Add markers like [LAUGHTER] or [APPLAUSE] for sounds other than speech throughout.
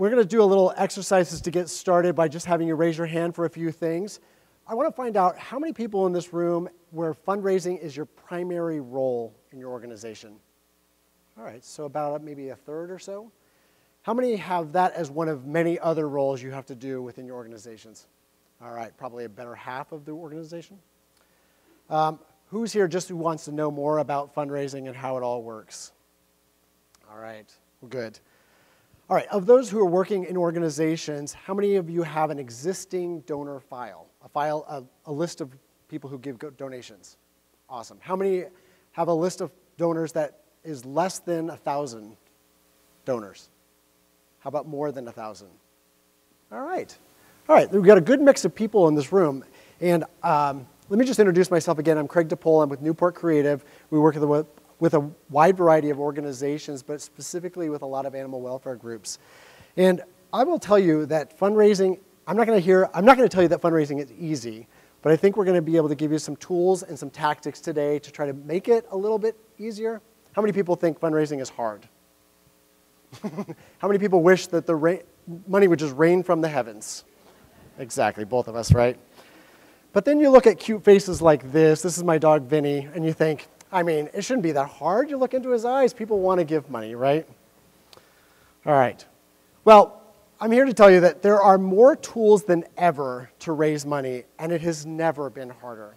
we're going to do a little exercises to get started by just having you raise your hand for a few things. I want to find out how many people in this room where fundraising is your primary role in your organization. All right, so about maybe a third or so. How many have that as one of many other roles you have to do within your organizations? All right, probably a better half of the organization. Um, who's here just who wants to know more about fundraising and how it all works? All right, well, good. All right, of those who are working in organizations, how many of you have an existing donor file? A file, a, a list of people who give donations? Awesome. How many have a list of donors that is less than a 1,000 donors? How about more than a 1,000? All right. All right, we've got a good mix of people in this room. And um, let me just introduce myself again. I'm Craig DePole. I'm with Newport Creative. We work with a, wide variety of organizations, but specifically with a lot of animal welfare groups. And I will tell you that fundraising, I'm not going to hear, I'm not to tell you that fundraising is easy, but I think we're going to be able to give you some tools and some tactics today to try to make it a little bit easier. How many people think fundraising is hard? [LAUGHS] How many people wish that the money would just rain from the heavens? Exactly, both of us, right? But then you look at cute faces like this. This is my dog Vinny, and you think, I mean, it shouldn't be that hard. You look into his eyes, people want to give money, right? All right. Well, I'm here to tell you that there are more tools than ever to raise money, and it has never been harder.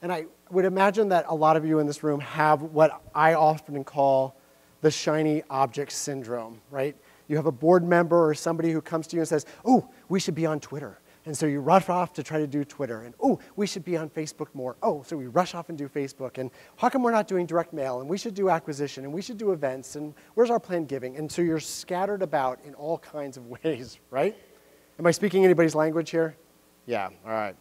And I would imagine that a lot of you in this room have what I often call the shiny object syndrome, right? You have a board member or somebody who comes to you and says, Oh, we should be on Twitter. And so you rush off to try to do Twitter. And, oh, we should be on Facebook more. Oh, so we rush off and do Facebook. And how come we're not doing direct mail? And we should do acquisition. And we should do events. And where's our planned giving? And so you're scattered about in all kinds of [LAUGHS] ways, right? Am I speaking anybody's language here? Yeah, all right.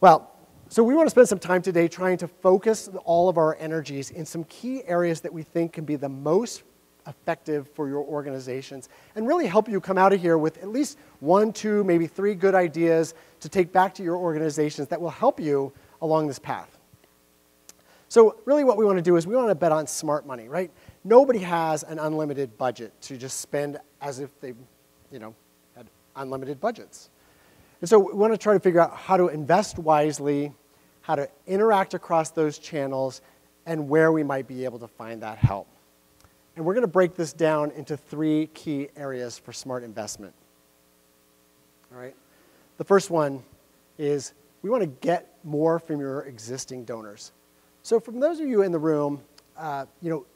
Well, so we want to spend some time today trying to focus all of our energies in some key areas that we think can be the most effective for your organizations and really help you come out of here with at least one, two, maybe three good ideas to take back to your organizations that will help you along this path. So really what we want to do is we want to bet on smart money, right? Nobody has an unlimited budget to just spend as if they, you know, had unlimited budgets. And so we want to try to figure out how to invest wisely, how to interact across those channels, and where we might be able to find that help. And we're going to break this down into three key areas for smart investment. All right? The first one is we want to get more from your existing donors. So, from those of you in the room, uh, you know,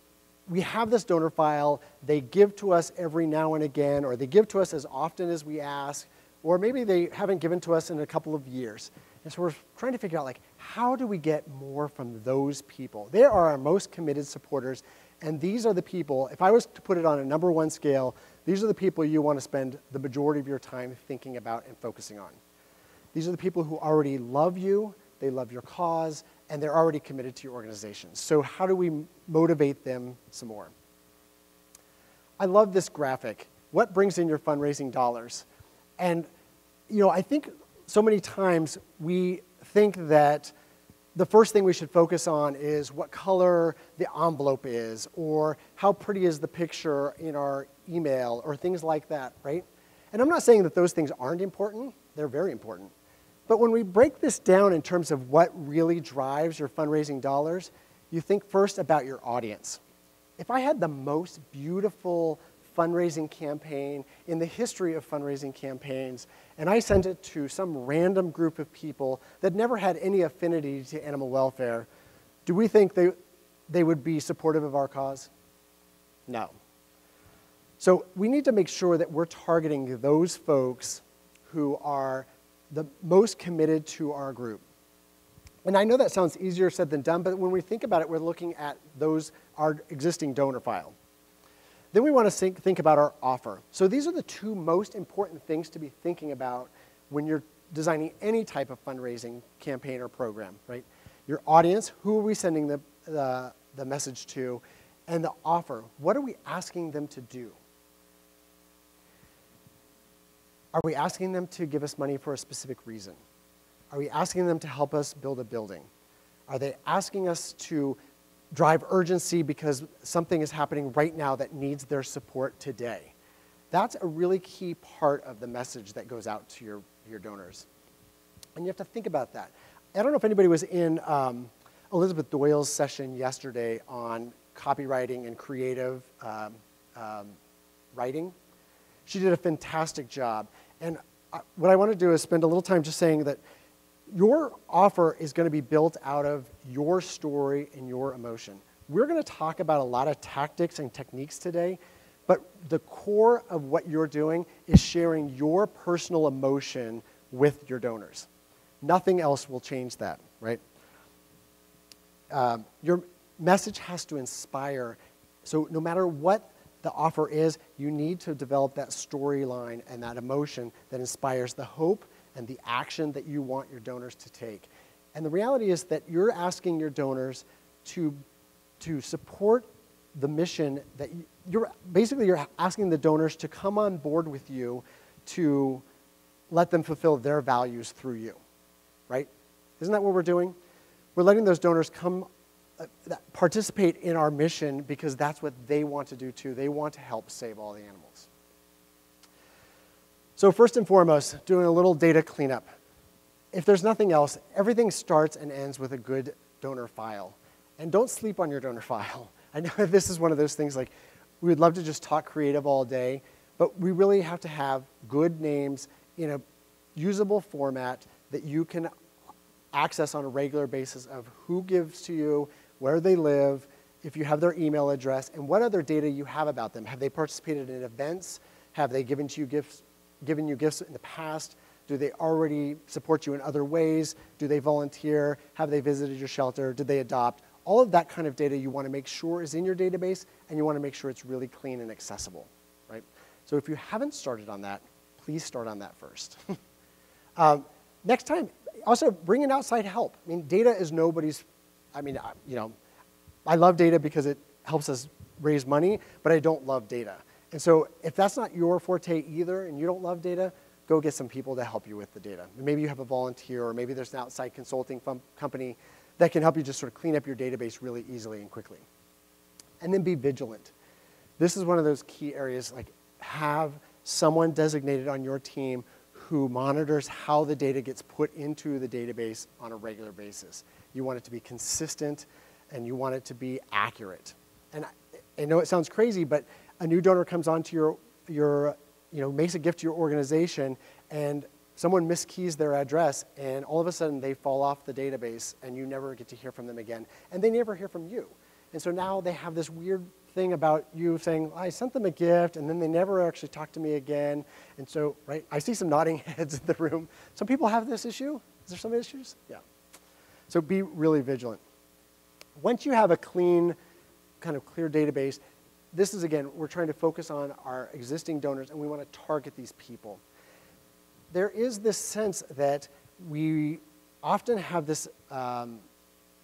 we have this donor file. They give to us every now and again, or they give to us as often as we ask, or maybe they haven't given to us in a couple of years. And so we're trying to figure out, like, how do we get more from those people? They are our most committed supporters, and these are the people, if I was to put it on a number one scale, these are the people you want to spend the majority of your time thinking about and focusing on. These are the people who already love you, they love your cause, and they're already committed to your organization. So, how do we motivate them some more? I love this graphic. What brings in your fundraising dollars? And, you know, I think so many times we think that the first thing we should focus on is what color the envelope is, or how pretty is the picture in our email, or things like that, right? And I'm not saying that those things aren't important, they're very important. But when we break this down in terms of what really drives your fundraising dollars, you think first about your audience. If I had the most beautiful fundraising campaign in the history of fundraising campaigns, and I sent it to some random group of people that never had any affinity to animal welfare, do we think they, they would be supportive of our cause? No. So we need to make sure that we're targeting those folks who are the most committed to our group. And I know that sounds easier said than done, but when we think about it, we're looking at those, our existing donor file. Then we want to think, think about our offer. So these are the two most important things to be thinking about when you're designing any type of fundraising campaign or program, right? Your audience, who are we sending the, the, the message to, and the offer. What are we asking them to do? Are we asking them to give us money for a specific reason? Are we asking them to help us build a building? Are they asking us to drive urgency because something is happening right now that needs their support today. That's a really key part of the message that goes out to your, your donors. And you have to think about that. I don't know if anybody was in um, Elizabeth Doyle's session yesterday on copywriting and creative um, um, writing. She did a fantastic job. And I, what I want to do is spend a little time just saying that your offer is going to be built out of your story and your emotion. We're going to talk about a lot of tactics and techniques today, but the core of what you're doing is sharing your personal emotion with your donors. Nothing else will change that, right? Um, your message has to inspire. So no matter what the offer is, you need to develop that storyline and that emotion that inspires the hope and the action that you want your donors to take. And the reality is that you're asking your donors to, to support the mission that you, you're basically you're asking the donors to come on board with you to let them fulfill their values through you right? Isn't that what we're doing? We're letting those donors come uh, participate in our mission because that's what they want to do too. They want to help save all the animals. So, first and foremost, doing a little data cleanup. If there's nothing else, everything starts and ends with a good donor file. And don't sleep on your donor [LAUGHS] file. I know this is one of those things like we would love to just talk creative all day, but we really have to have good names in a usable format that you can access on a regular basis of who gives to you, where they live, if you have their email address, and what other data you have about them. Have they participated in events? Have they given to you gifts, given you gifts in the past? Do they already support you in other ways? Do they volunteer? Have they visited your shelter? Did they adopt? All of that kind of data you want to make sure is in your database, and you want to make sure it's really clean and accessible, right? So if you haven't started on that, please start on that first. [LAUGHS] um, next time, also bring in outside help. I mean, data is nobody's, I mean, you know, I love data because it helps us raise money, but I don't love data. And so if that's not your forte either and you don't love data, go get some people to help you with the data. Maybe you have a volunteer or maybe there's an outside consulting company that can help you just sort of clean up your database really easily and quickly. And then be vigilant. This is one of those key areas, like have someone designated on your team who monitors how the data gets put into the database on a regular basis. You want it to be consistent and you want it to be accurate. And I, know it sounds crazy, but a new donor comes onto your, your, you know, makes a gift to your organization and someone miskeys their address and all of a sudden they fall off the database and you never get to hear from them again. And they never hear from you. And so now they have this weird thing about you saying, I sent them a gift, and then they never actually talk to me again. And so, right, I see some nodding [LAUGHS] heads in the room. Some people have this issue. Is there some issues? Yeah. So be really vigilant. Once you have a clean, kind of clear database, this is again, we're trying to focus on our existing donors and we want to target these people. There is this sense that we often have this um,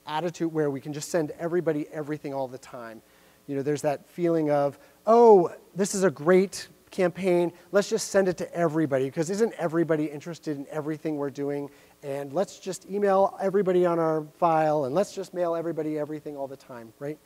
attitude where we can just send everybody everything all the time you know, there's that feeling of, oh, this is a great campaign. Let's just send it to everybody because isn't everybody interested in everything we're doing? And let's just email everybody on our file and let's just mail everybody everything all the time, right?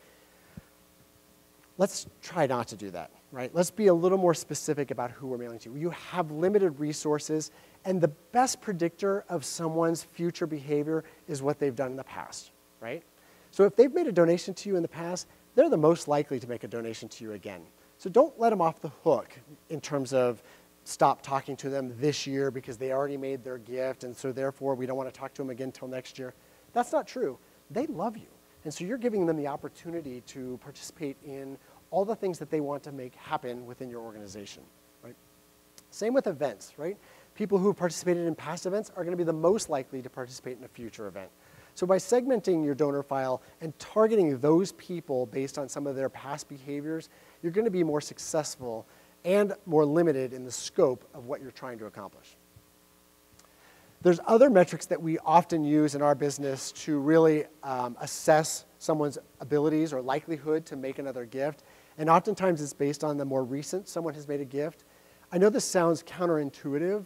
Let's try not to do that, right? Let's be a little more specific about who we're mailing to. You have limited resources, and the best predictor of someone's future behavior is what they've done in the past, right? So if they've made a donation to you in the past, they're the most likely to make a donation to you again. So don't let them off the hook in terms of stop talking to them this year because they already made their gift and so therefore we don't want to talk to them again until next year. That's not true. They love you. And so you're giving them the opportunity to participate in all the things that they want to make happen within your organization, right? Same with events, right? People who have participated in past events are going to be the most likely to participate in a future event. So by segmenting your donor file and targeting those people based on some of their past behaviors, you're going to be more successful and more limited in the scope of what you're trying to accomplish. There's other metrics that we often use in our business to really um, assess someone's abilities or likelihood to make another gift. And oftentimes it's based on the more recent someone has made a gift. I know this sounds counterintuitive,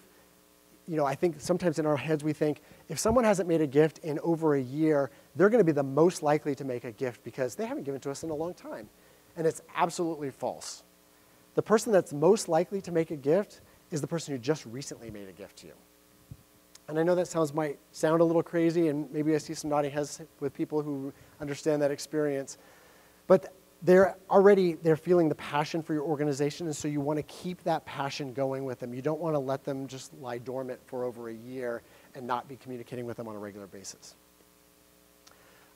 you know, I think sometimes in our heads we think if someone hasn't made a gift in over a year, they're going to be the most likely to make a gift because they haven't given to us in a long time. And it's absolutely false. the person that's most likely to make a gift is the person who just recently made a gift to you. And I know that sounds might sound a little crazy, and maybe I see some nodding heads with people who understand that experience. But they're already they're feeling the passion for your organization, and so you want to keep that passion going with them. You don't want to let them just lie dormant for over a year and not be communicating with them on a regular basis.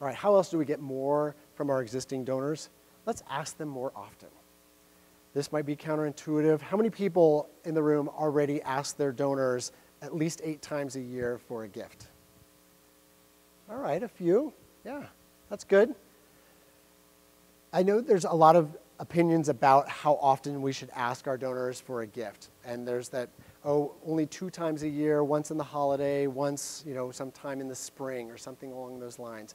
All right, how else do we get more from our existing donors? Let's ask them more often. This might be counterintuitive. How many people in the room already ask their donors at least eight times a year for a gift? All right, a few. Yeah, that's good. I know there's a lot of opinions about how often we should ask our donors for a gift. And there's that, oh, only two times a year, once in the holiday, once, you know, sometime in the spring or something along those lines.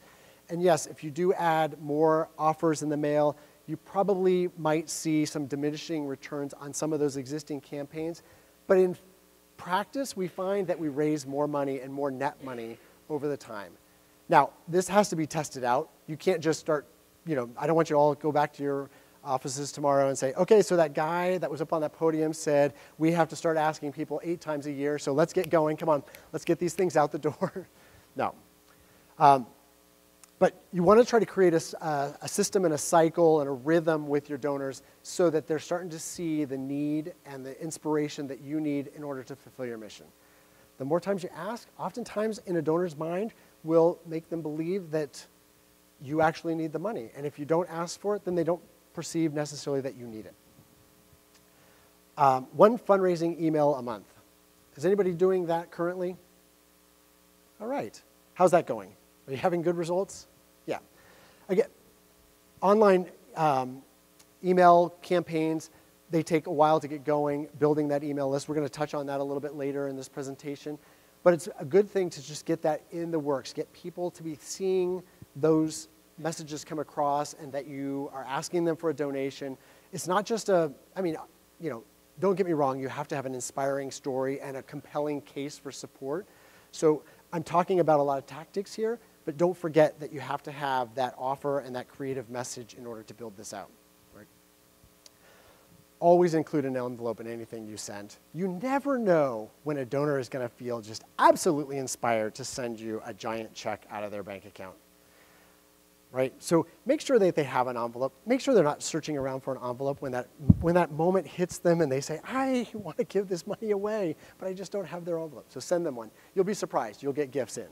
And yes, if you do add more offers in the mail, you probably might see some diminishing returns on some of those existing campaigns. But in practice, we find that we raise more money and more net money over the time. Now, this has to be tested out. You can't just start, you know, I don't want you all to go back to your offices tomorrow and say, okay, so that guy that was up on that podium said we have to start asking people eight times a year, so let's get going. Come on, let's get these things out the door. [LAUGHS] no. Um, but you want to try to create a, a, system and a cycle and a rhythm with your donors so that they're starting to see the need and the inspiration that you need in order to fulfill your mission. The more times you ask, oftentimes in a donor's mind, will make them believe that you actually need the money. And if you don't ask for it, then they don't perceive necessarily that you need it. Um, one fundraising email a month. Is anybody doing that currently? All right. How's that going? Are you having good results? Yeah. Again, online um, email campaigns, they take a while to get going, building that email list. We're going to touch on that a little bit later in this presentation. But it's a good thing to just get that in the works, get people to be seeing those messages come across and that you are asking them for a donation. It's not just a, I mean, you know, don't get me wrong, you have to have an inspiring story and a compelling case for support. So I'm talking about a lot of tactics here, but don't forget that you have to have that offer and that creative message in order to build this out. Right? Always include an envelope in anything you send. You never know when a donor is going to feel just absolutely inspired to send you a giant check out of their bank account. Right? So make sure that they have an envelope. Make sure they're not searching around for an envelope when that, when that moment hits them and they say, I want to give this money away, but I just don't have their envelope. So send them one. You'll be surprised. You'll get gifts in.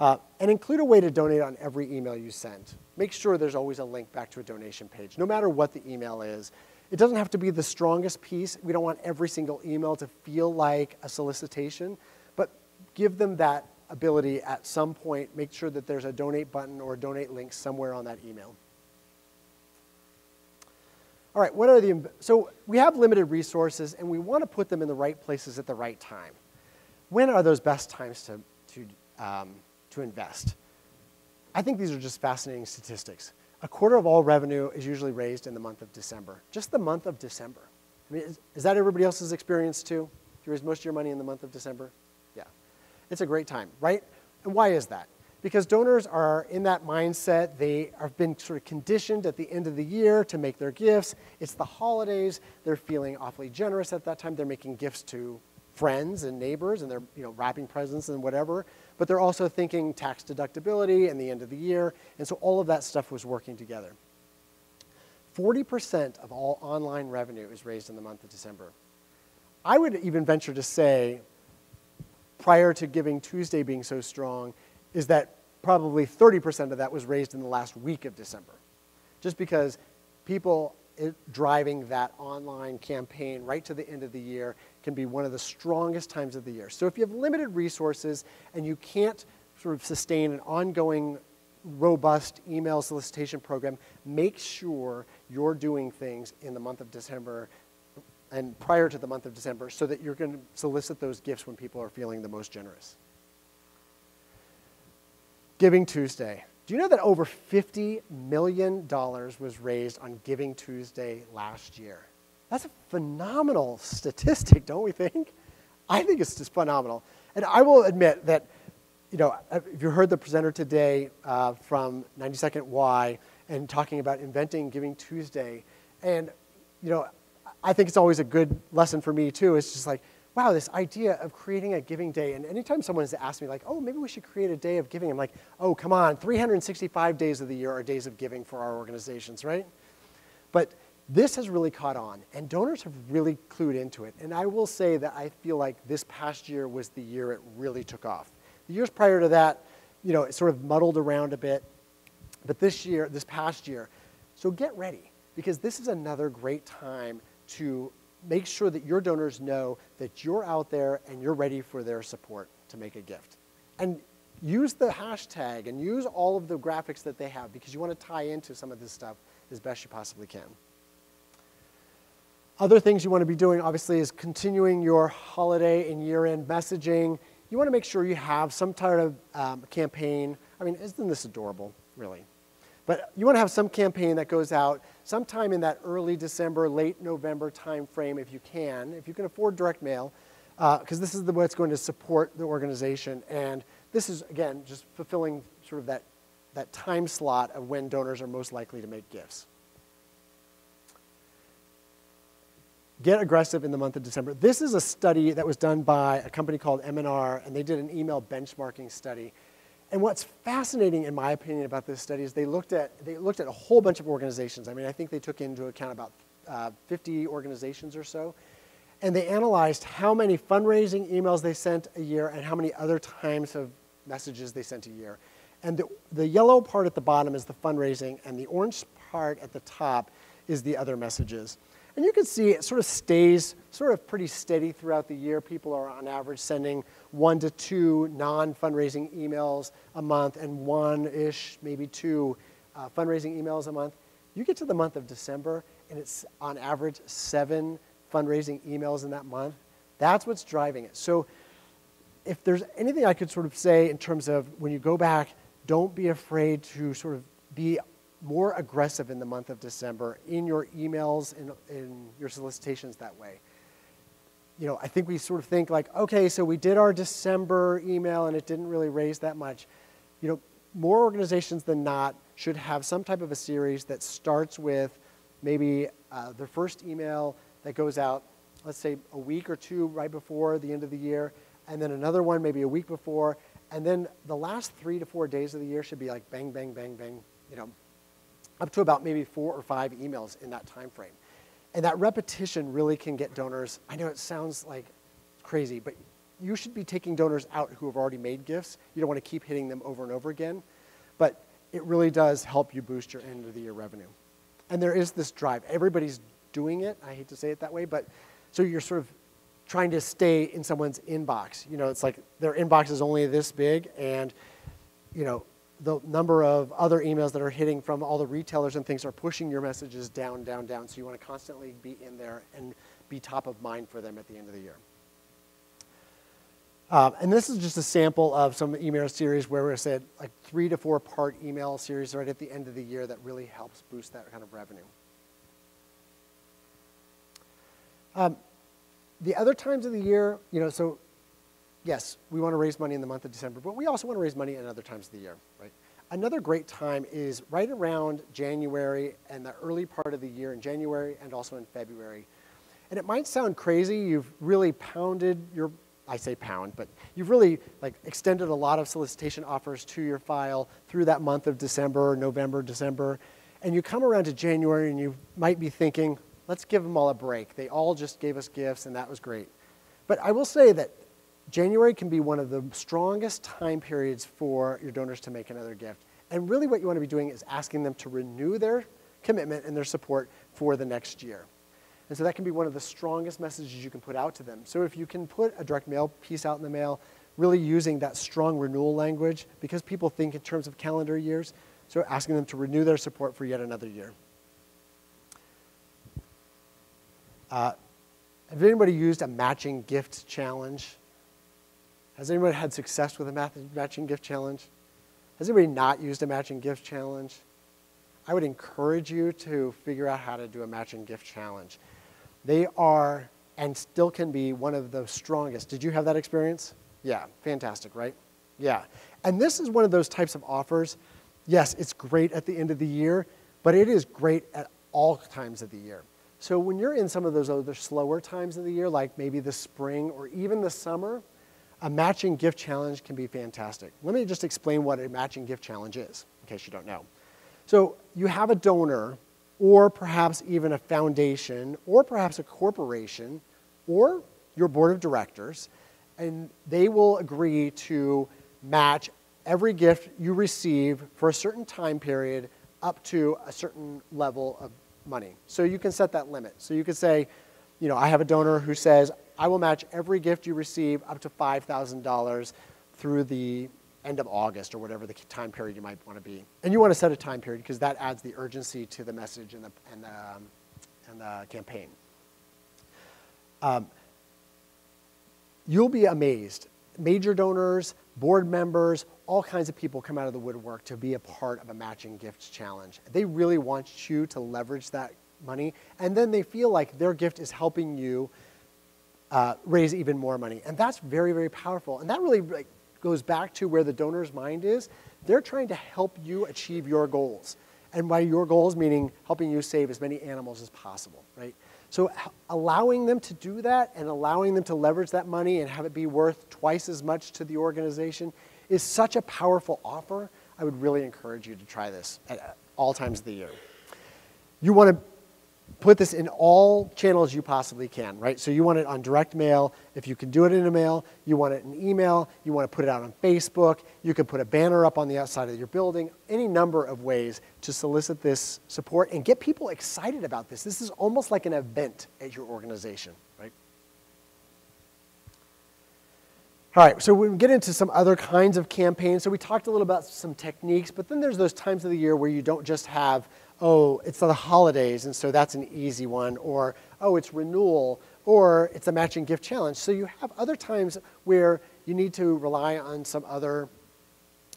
Uh, and include a way to donate on every email you send. Make sure there's always a link back to a donation page, no matter what the email is. It doesn't have to be the strongest piece. We don't want every single email to feel like a solicitation, but give them that ability at some point. Make sure that there's a donate button or a donate link somewhere on that email. All right, what are the, so we have limited resources and we want to put them in the right places at the right time. When are those best times to, to um, to invest. I think these are just fascinating statistics. A quarter of all revenue is usually raised in the month of December, just the month of December. I mean, is, is that everybody else's experience too? You raise most of your money in the month of December? Yeah. It's a great time, right? And why is that? Because donors are in that mindset. They have been sort of conditioned at the end of the year to make their gifts. It's the holidays. They're feeling awfully generous at that time. They're making gifts to friends and neighbors, and they're you know, wrapping presents and whatever but they're also thinking tax deductibility and the end of the year. And so all of that stuff was working together. 40% of all online revenue is raised in the month of December. I would even venture to say, prior to Giving Tuesday being so strong, is that probably 30% of that was raised in the last week of December. Just because people eh, driving that online campaign right to the end of the year can be one of the strongest times of the year. So if you have limited resources and you can't sort of sustain an ongoing robust email solicitation program, make sure you're doing things in the month of December and prior to the month of December so that you're going to solicit those gifts when people are feeling the most generous. Giving Tuesday. Do you know that over $50 million was raised on Giving Tuesday last year? That's a phenomenal statistic, don't we think? I think it's just phenomenal. And I will admit that, you know, if you heard the presenter today uh, from 92nd Y and talking about inventing Giving Tuesday, and, you know, I think it's always a good lesson for me too. It's just like, wow, this idea of creating a giving day. And anytime someone has asked me, like, oh, maybe we should create a day of giving, I'm like, oh, come on, 365 days of the year are days of giving for our organizations, right? But this has really caught on, and donors have really clued into it. And I will say that I feel like this past year was the year it really took off. The years prior to that, you know, it sort of muddled around a bit. But this year, this past year, so get ready because this is another great time to make sure that your donors know that you're out there and you're ready for their support to make a gift. And use the hashtag and use all of the graphics that they have because you want to tie into some of this stuff as best you possibly can. Other things you want to be doing, obviously, is continuing your holiday and year-end messaging. You want to make sure you have some type of um, campaign. I mean, isn't this adorable, really? But you want to have some campaign that goes out sometime in that early December, late November timeframe, if you can, if you can afford direct mail, because uh, this is the, way it's going to support the organization. And this is, again, just fulfilling sort of that, that time slot of when donors are most likely to make gifts. Get aggressive in the month of December. This is a study that was done by a company called M&R, and they did an email benchmarking study. And what's fascinating, in my opinion, about this study is they looked at, they looked at a whole bunch of organizations. I mean, I think they took into account about uh, 50 organizations or so. And they analyzed how many fundraising emails they sent a year and how many other times of messages they sent a year. And the, the yellow part at the bottom is the fundraising, and the orange part at the top is the other messages. And you can see it sort of stays sort of pretty steady throughout the year. People are on average sending one to two non-fundraising emails a month and one-ish, maybe two uh, fundraising emails a month. You get to the month of December and it's on average seven fundraising emails in that month. That's what's driving it. So if there's anything I could sort of say in terms of when you go back, don't be afraid to sort of be more aggressive in the month of December in your emails and in your solicitations that way. You know, I think we sort of think like, okay, so we did our December email and it didn't really raise that much. You know, more organizations than not should have some type of a series that starts with maybe uh, their first email that goes out, let's say a week or two right before the end of the year, and then another one maybe a week before, and then the last three to four days of the year should be like bang, bang, bang, bang, you know, up to about maybe four or five emails in that time frame. And that repetition really can get donors. I know it sounds like crazy, but you should be taking donors out who have already made gifts. You don't want to keep hitting them over and over again. But it really does help you boost your end of the year revenue. And there is this drive. Everybody's doing it. I hate to say it that way, but so you're sort of trying to stay in someone's inbox. You know, it's like their inbox is only this big, and you know, the number of other emails that are hitting from all the retailers and things are pushing your messages down, down, down. So you want to constantly be in there and be top of mind for them at the end of the year. Um, and this is just a sample of some email series where we said like three to four part email series right at the end of the year that really helps boost that kind of revenue. Um, the other times of the year, you know, so yes, we want to raise money in the month of December, but we also want to raise money at other times of the year, right? Another great time is right around January and the early part of the year in January and also in February. And it might sound crazy, you've really pounded your, I say pound, but you've really like extended a lot of solicitation offers to your file through that month of December, November, December. And you come around to January and you might be thinking, let's give them all a break. They all just gave us gifts and that was great. But I will say that January can be one of the strongest time periods for your donors to make another gift. And really what you want to be doing is asking them to renew their commitment and their support for the next year. And so that can be one of the strongest messages you can put out to them. So if you can put a direct mail piece out in the mail, really using that strong renewal language, because people think in terms of calendar years, so asking them to renew their support for yet another year. Uh, have anybody used a matching gift challenge? Has anyone had success with a matching gift challenge? Has anybody not used a matching gift challenge? I would encourage you to figure out how to do a matching gift challenge. They are and still can be one of the strongest. Did you have that experience? Yeah, fantastic, right? Yeah. And this is one of those types of offers. Yes, it's great at the end of the year, but it is great at all times of the year. So when you're in some of those other slower times of the year, like maybe the spring or even the summer, a matching gift challenge can be fantastic. Let me just explain what a matching gift challenge is, in case you don't know. So you have a donor, or perhaps even a foundation, or perhaps a corporation, or your board of directors, and they will agree to match every gift you receive for a certain time period up to a certain level of money. So you can set that limit. So you could say, you know, I have a donor who says, I will match every gift you receive up to $5,000 through the end of August or whatever the time period you might want to be. And you want to set a time period because that adds the urgency to the message and the, and the, um, and the campaign. Um, you'll be amazed. Major donors, board members, all kinds of people come out of the woodwork to be a part of a matching gifts challenge. They really want you to leverage that money, and then they feel like their gift is helping you uh, raise even more money. And that's very, very powerful. And that really like, goes back to where the donor's mind is. They're trying to help you achieve your goals. And by your goals, meaning helping you save as many animals as possible, right? So allowing them to do that and allowing them to leverage that money and have it be worth twice as much to the organization is such a powerful offer. I would really encourage you to try this at all times of the year. You want to put this in all channels you possibly can, right? So you want it on direct mail. If you can do it in a mail, you want it in email. You want to put it out on Facebook. You can put a banner up on the outside of your building. Any number of ways to solicit this support and get people excited about this. This is almost like an event at your organization, right? All right, so we get into some other kinds of campaigns. So we talked a little about some techniques, but then there's those times of the year where you don't just have oh, it's the holidays, and so that's an easy one, or oh, it's renewal, or it's a matching gift challenge. So you have other times where you need to rely on some other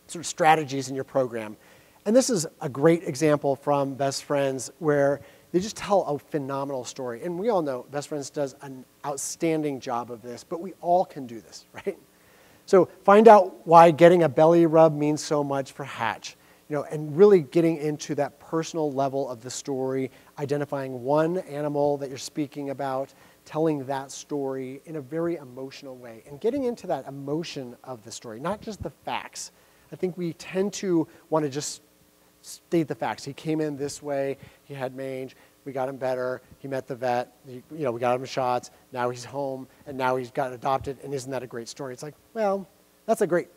sort of strategies in your program. And this is a great example from Best Friends where they just tell a phenomenal story. And we all know Best Friends does an outstanding job of this, but we all can do this, [LAUGHS] right? So find out why getting a belly rub means so much for Hatch you know, and really getting into that personal level of the story, identifying one animal that you're speaking about, telling that story in a very emotional way, and getting into that emotion of the story, not just the facts. I think we tend to want to just state the facts. He came in this way, he had mange, we got him better, he met the vet, he, you know, we got him shots, now he's home, and now he's got adopted, and isn't that a great story? It's like, well, that's a great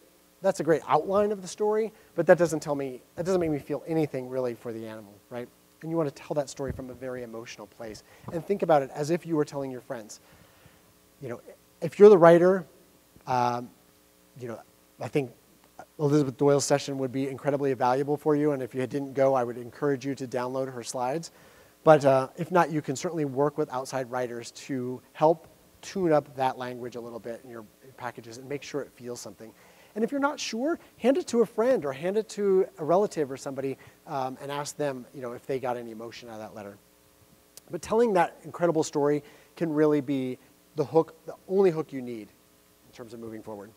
that's a great outline of the story, but that doesn't tell me, that doesn't make me feel anything really for the animal, right? And you want to tell that story from a very emotional place and think about it as if you were telling your friends. You know, if you're the writer, um, you know, I think Elizabeth Doyle's session would be incredibly valuable for you, and if you didn't go, I would encourage you to download her slides. But uh, if not, you can certainly work with outside writers to help tune up that language a little bit in your packages and make sure it feels something. And if you're not sure, hand it to a friend or hand it to a relative or somebody um, and ask them you know, if they got any emotion out of that letter. But telling that incredible story can really be the hook, the only hook you need in terms of moving forward.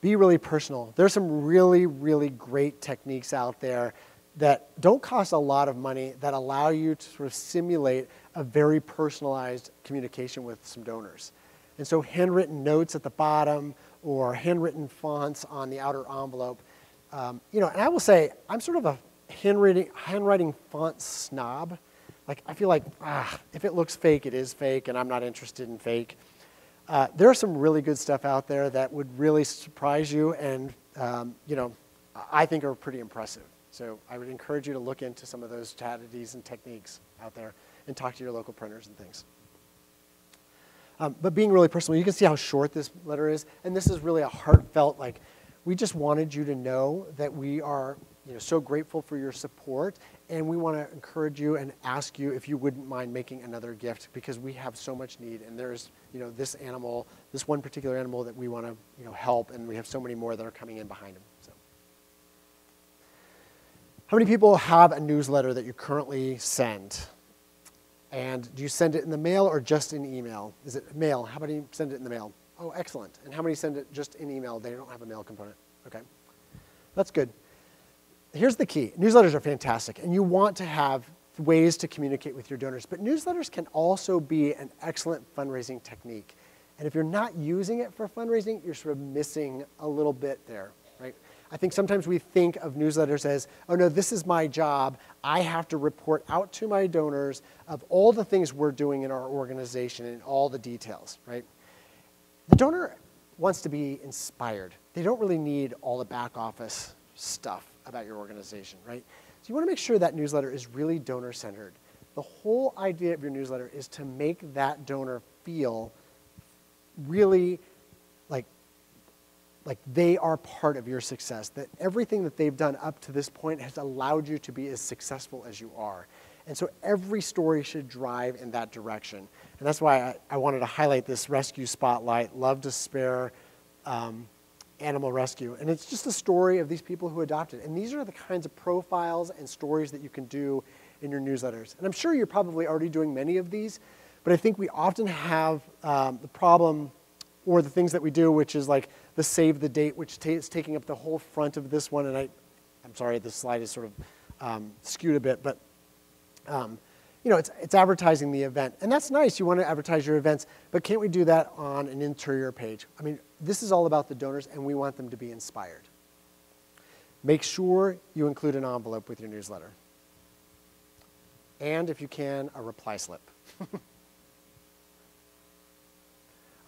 Be really personal. There's some really, really great techniques out there that don't cost a lot of money that allow you to sort of simulate a very personalized communication with some donors. And so handwritten notes at the bottom or handwritten fonts on the outer envelope. Um, you know, and I will say, I'm sort of a handwriting, handwriting font snob. Like, I feel like, ah, if it looks fake, it is fake, and I'm not interested in fake. Uh, there's some really good stuff out there that would really surprise you and, um, you know, I think are pretty impressive. So I would encourage you to look into some of those strategies and techniques out there and talk to your local printers and things. Um, but being really personal, you can see how short this letter is. And this is really a heartfelt, like, we just wanted you to know that we are you know, so grateful for your support. And we want to encourage you and ask you if you wouldn't mind making another gift because we have so much need. And there's you know, this animal, this one particular animal that we want to you know, help. And we have so many more that are coming in behind him. So. How many people have a newsletter that you currently send? And do you send it in the mail or just in email? Is it mail? How many send it in the mail? Oh, excellent. And how many send it just in email? They don't have a mail component. Okay. That's good. Here's the key. Newsletters are fantastic, and you want to have ways to communicate with your donors. But newsletters can also be an excellent fundraising technique. And if you're not using it for fundraising, you're sort of missing a little bit there? I think sometimes we think of newsletters as, oh no, this is my job. I have to report out to my donors of all the things we're doing in our organization and all the details, right? The donor wants to be inspired. They don't really need all the back office stuff about your organization, right? So you want to make sure that newsletter is really donor centered. The whole idea of your newsletter is to make that donor feel really like like they are part of your success, that everything that they've done up to this point has allowed you to be as successful as you are. And so every story should drive in that direction. And that's why I, I wanted to highlight this rescue spotlight, Love to Spare um, Animal Rescue. And it's just a story of these people who adopted. And these are the kinds of profiles and stories that you can do in your newsletters. And I'm sure you're probably already doing many of these, but I think we often have um, the problem or the things that we do, which is like the save the date, which is taking up the whole front of this one. And I, I'm sorry, the slide is sort of um, skewed a bit, but um, you know, it's, it's advertising the event. And that's nice. You want to advertise your events, but can't we do that on an interior page? I mean, this is all about the donors, and we want them to be inspired. Make sure you include an envelope with your newsletter. And if you can, a reply slip. [LAUGHS]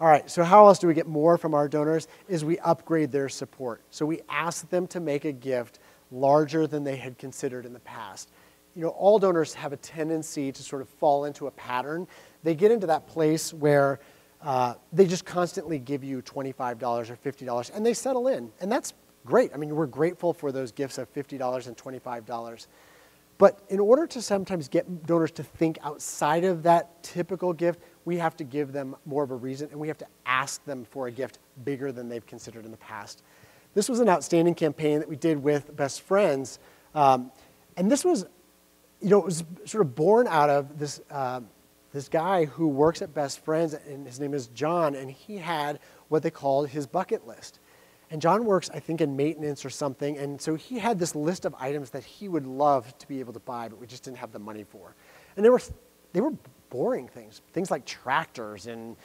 All right, so how else do we get more from our donors? Is we upgrade their support. So we ask them to make a gift larger than they had considered in the past. You know, all donors have a tendency to sort of fall into a pattern. They get into that place where uh, they just constantly give you $25 or $50 and they settle in. And that's great. I mean, we're grateful for those gifts of $50 and $25. But in order to sometimes get donors to think outside of that typical gift, we have to give them more of a reason and we have to ask them for a gift bigger than they've considered in the past. This was an outstanding campaign that we did with Best Friends. Um, and this was, you know, it was sort of born out of this, uh, this guy who works at Best Friends, and his name is John, and he had what they called his bucket list. And John works, I think, in maintenance or something, and so he had this list of items that he would love to be able to buy, but we just didn't have the money for. And they were, they were boring things, things like tractors and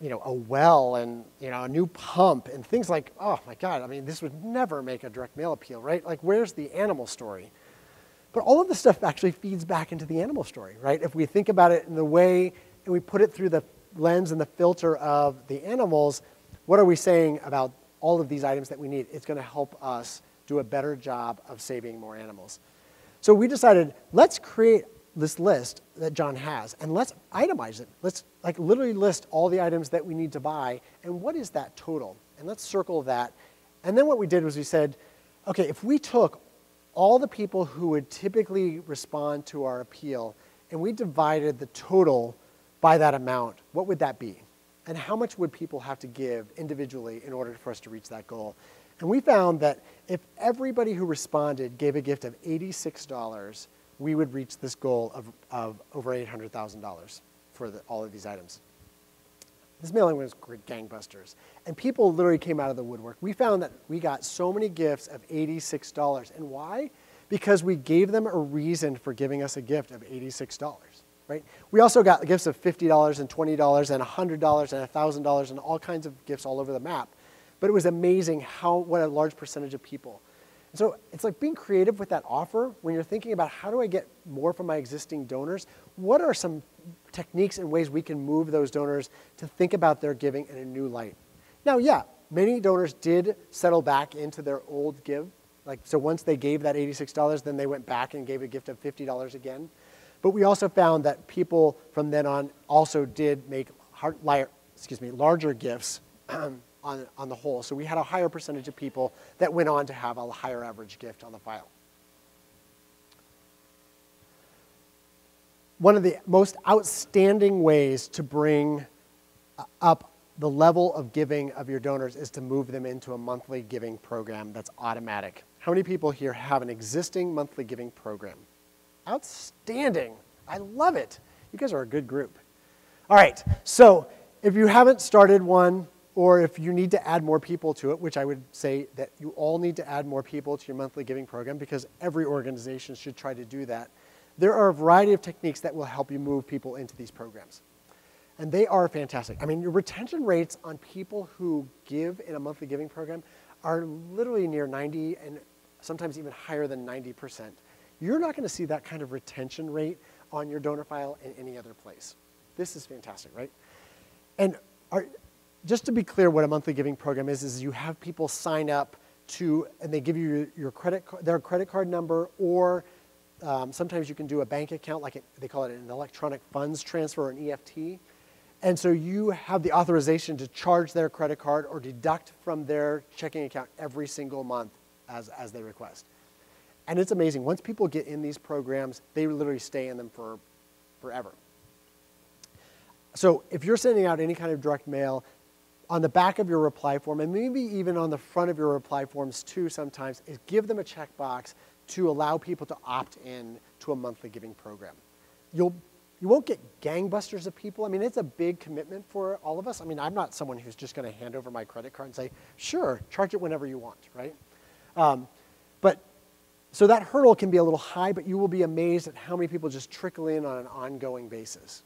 you know, a well and you know, a new pump and things like, oh my God, I mean, this would never make a direct mail appeal, right? Like, where's the animal story? But all of this stuff actually feeds back into the animal story, right? If we think about it in the way and we put it through the lens and the filter of the animals, what are we saying about all of these items that we need? It's going to help us do a better job of saving more animals. So we decided, let's create this list that John has and let's itemize it. Let's like literally list all the items that we need to buy and what is that total? And let's circle that. And then what we did was we said, okay, if we took all the people who would typically respond to our appeal and we divided the total by that amount, what would that be? And how much would people have to give individually in order for us to reach that goal? And we found that if everybody who responded gave a gift of $86, we would reach this goal of, of over $800,000 for the, all of these items. This mailing was gangbusters. And people literally came out of the woodwork. We found that we got so many gifts of $86. And why? Because we gave them a reason for giving us a gift of $86, right? We also got gifts of $50 and $20 and $100 and $1,000 and all kinds of gifts all over the map. But it was amazing how, what a large percentage of people so it's like being creative with that offer when you're thinking about how do I get more from my existing donors? What are some techniques and ways we can move those donors to think about their giving in a new light? Now, yeah, many donors did settle back into their old give. Like, so once they gave that $86, then they went back and gave a gift of $50 again. But we also found that people from then on also did make hard, excuse me, larger gifts [CLEARS THROAT] on, on the whole. So we had a higher percentage of people that went on to have a higher average gift on the file. One of the most outstanding ways to bring up the level of giving of your donors is to move them into a monthly giving program that's automatic. How many people here have an existing monthly giving program? Outstanding. I love it. You guys are a good group. All right, so if you haven't started one, or if you need to add more people to it, which I would say that you all need to add more people to your monthly giving program because every organization should try to do that, there are a variety of techniques that will help you move people into these programs. And they are fantastic. I mean, your retention rates on people who give in a monthly giving program are literally near 90 and sometimes even higher than 90%. You're not going to see that kind of retention rate on your donor file in any other place. This is fantastic, right? And are, just to be clear, what a monthly giving program is, is you have people sign up to, and they give you your, your credit, their credit card number, or um, sometimes you can do a bank account, like it, they call it an electronic funds transfer or an EFT. And so you have the authorization to charge their credit card or deduct from their checking account every single month as, as they request. And it's amazing. Once people get in these programs, they literally stay in them for forever. So if you're sending out any kind of direct mail, on the back of your reply form, and maybe even on the front of your reply forms too sometimes, is give them a checkbox to allow people to opt in to a monthly giving program. You'll, you won't get gangbusters of people. I mean, it's a big commitment for all of us. I mean, I'm not someone who's just going to hand over my credit card and say, sure, charge it whenever you want, right? Um, but so that hurdle can be a little high, but you will be amazed at how many people just trickle in on an ongoing basis.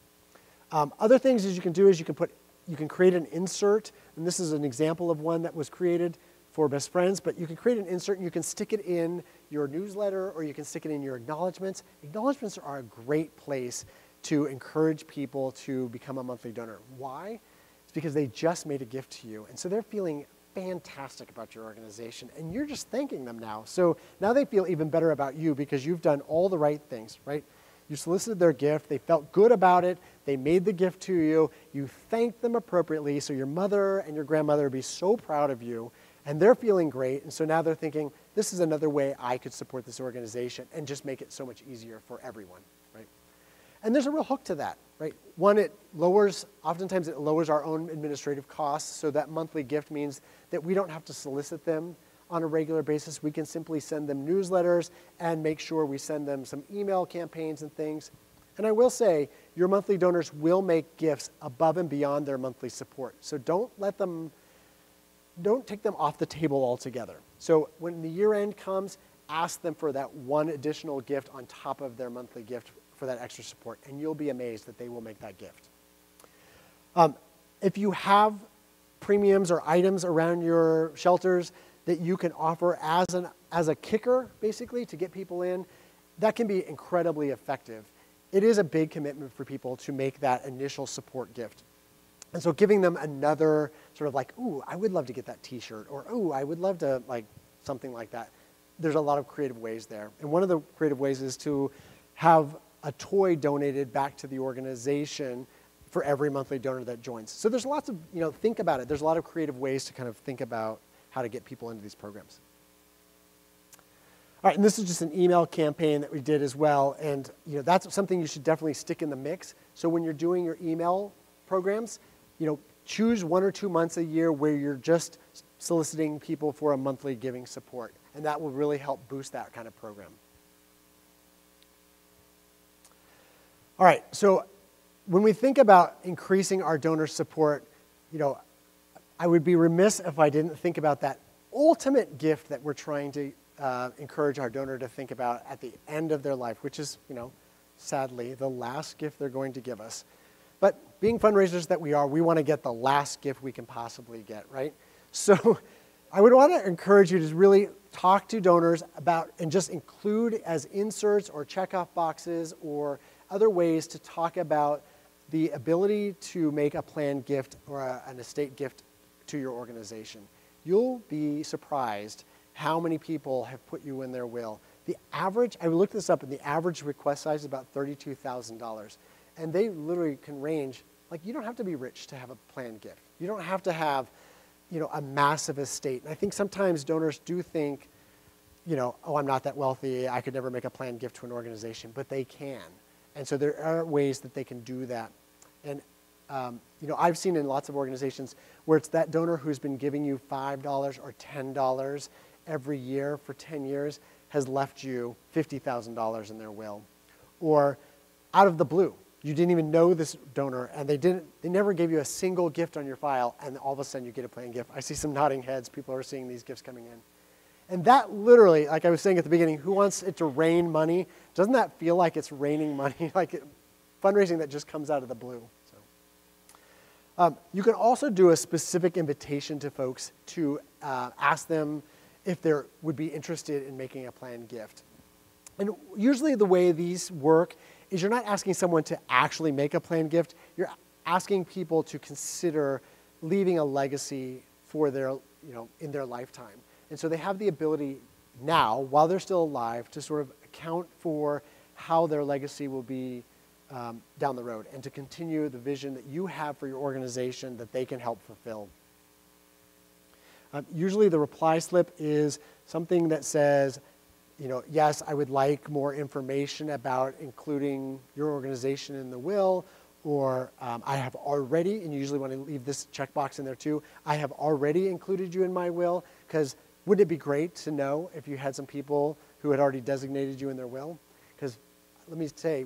Um, other things that you can do is you can put, you can create an insert, and this is an example of one that was created for best friends, but you can create an insert and you can stick it in your newsletter or you can stick it in your acknowledgments. Acknowledgments are a great place to encourage people to become a monthly donor. Why? It's because they just made a gift to you. And so they're feeling fantastic about your organization and you're just thanking them now. So now they feel even better about you because you've done all the right things, right? You solicited their gift, they felt good about it, they made the gift to you, you thanked them appropriately, so your mother and your grandmother would be so proud of you, and they're feeling great, and so now they're thinking, this is another way I could support this organization and just make it so much easier for everyone, right? And there's a real hook to that, right? One, it lowers, oftentimes it lowers our own administrative costs, so that monthly gift means that we don't have to solicit them on a regular basis. We can simply send them newsletters and make sure we send them some email campaigns and things. And I will say, your monthly donors will make gifts above and beyond their monthly support. So don't let them, don't take them off the table altogether. So when the year end comes, ask them for that one additional gift on top of their monthly gift for that extra support, and you'll be amazed that they will make that gift. Um, if you have premiums or items around your shelters, that you can offer as, an, as a kicker, basically, to get people in, that can be incredibly effective. It is a big commitment for people to make that initial support gift. And so giving them another sort of like, ooh, I would love to get that t-shirt, or ooh, I would love to like something like that. There's a lot of creative ways there. And one of the creative ways is to have a toy donated back to the organization for every monthly donor that joins. So there's lots of, you know, think about it. There's a lot of creative ways to kind of think about how to get people into these programs. All right, and this is just an email campaign that we did as well, and you know that's something you should definitely stick in the mix. So when you're doing your email programs, you know, choose one or two months a year where you're just soliciting people for a monthly giving support, and that will really help boost that kind of program. All right, so when we think about increasing our donor support, you know, I would be remiss if I didn't think about that ultimate gift that we're trying to uh, encourage our donor to think about at the end of their life, which is, you know, sadly, the last gift they're going to give us. But being fundraisers that we are, we want to get the last gift we can possibly get, right? [LAUGHS] So I would want to encourage you to really talk to donors about and just include as inserts or checkoff boxes or other ways to talk about the ability to make a planned gift or a, an estate gift to your organization. You'll be surprised how many people have put you in their will. The average, I looked this up, and the average request size is about $32,000. And they literally can range, like you don't have to be rich to have a planned gift. You don't have to have, you know, a massive estate. And I think sometimes donors do think, you know, oh, I'm not that wealthy, I could never make a planned gift to an organization, but they can. And so there are ways that they can do that. And um, you know, I've seen in lots of organizations where it's that donor who's been giving you $5 or $10 every year for 10 years has left you $50,000 in their will. Or out of the blue, you didn't even know this donor and they didn't they never gave you a single gift on your file and all of a sudden you get a planned gift. I see some nodding heads, people are seeing these gifts coming in. And that literally, like I was saying at the beginning, who wants it to rain money? Doesn't that feel like it's raining money? [LAUGHS] like it, fundraising that just comes out of the blue. So, um, you can also do a specific invitation to folks to uh, ask them if they would be interested in making a planned gift. And usually the way these work is you're not asking someone to actually make a planned gift, you're asking people to consider leaving a legacy for their, you know, in their lifetime. And so they have the ability now, while they're still alive, to sort of account for how their legacy will be um, down the road and to continue the vision that you have for your organization that they can help fulfill. Um, usually the reply slip is something that says, you know, yes, I would like more information about including your organization in the will, or um, I have already, and you usually want to leave this checkbox in there too, I have already included you in my will, because wouldn't it be great to know if you had some people who had already designated you in their will? Because let me say,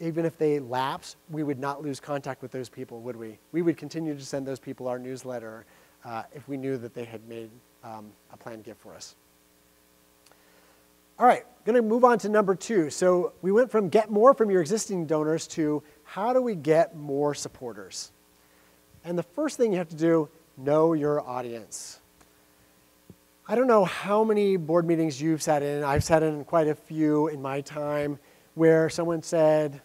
even if they lapse, we would not lose contact with those people, would we? We would continue to send those people our newsletter uh, if we knew that they had made um, a planned gift for us. All right, going to move on to number two. So we went from get more from your existing donors to how do we get more supporters? And the first thing you have to do, know your audience. I don't know how many board meetings you've sat in. I've sat in quite a few in my time where someone said,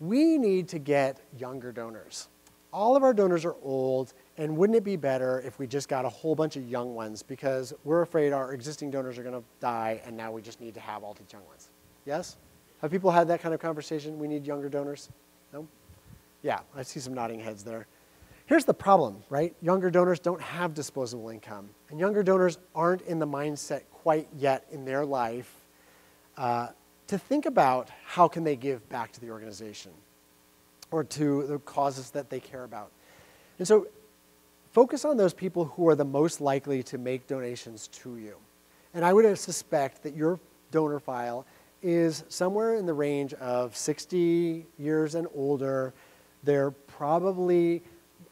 we need to get younger donors. All of our donors are old and wouldn't it be better if we just got a whole bunch of young ones because we're afraid our existing donors are going to die and now we just need to have all these young ones? Yes? Have people had that kind of conversation? We need younger donors? No? Yeah, I see some nodding heads there. Here's the problem, right? Younger donors don't have disposable income, and younger donors aren't in the mindset quite yet in their life uh, to think about how can they give back to the organization or to the causes that they care about. And so focus on those people who are the most likely to make donations to you. And I would suspect that your donor file is somewhere in the range of 60 years and older. They're probably,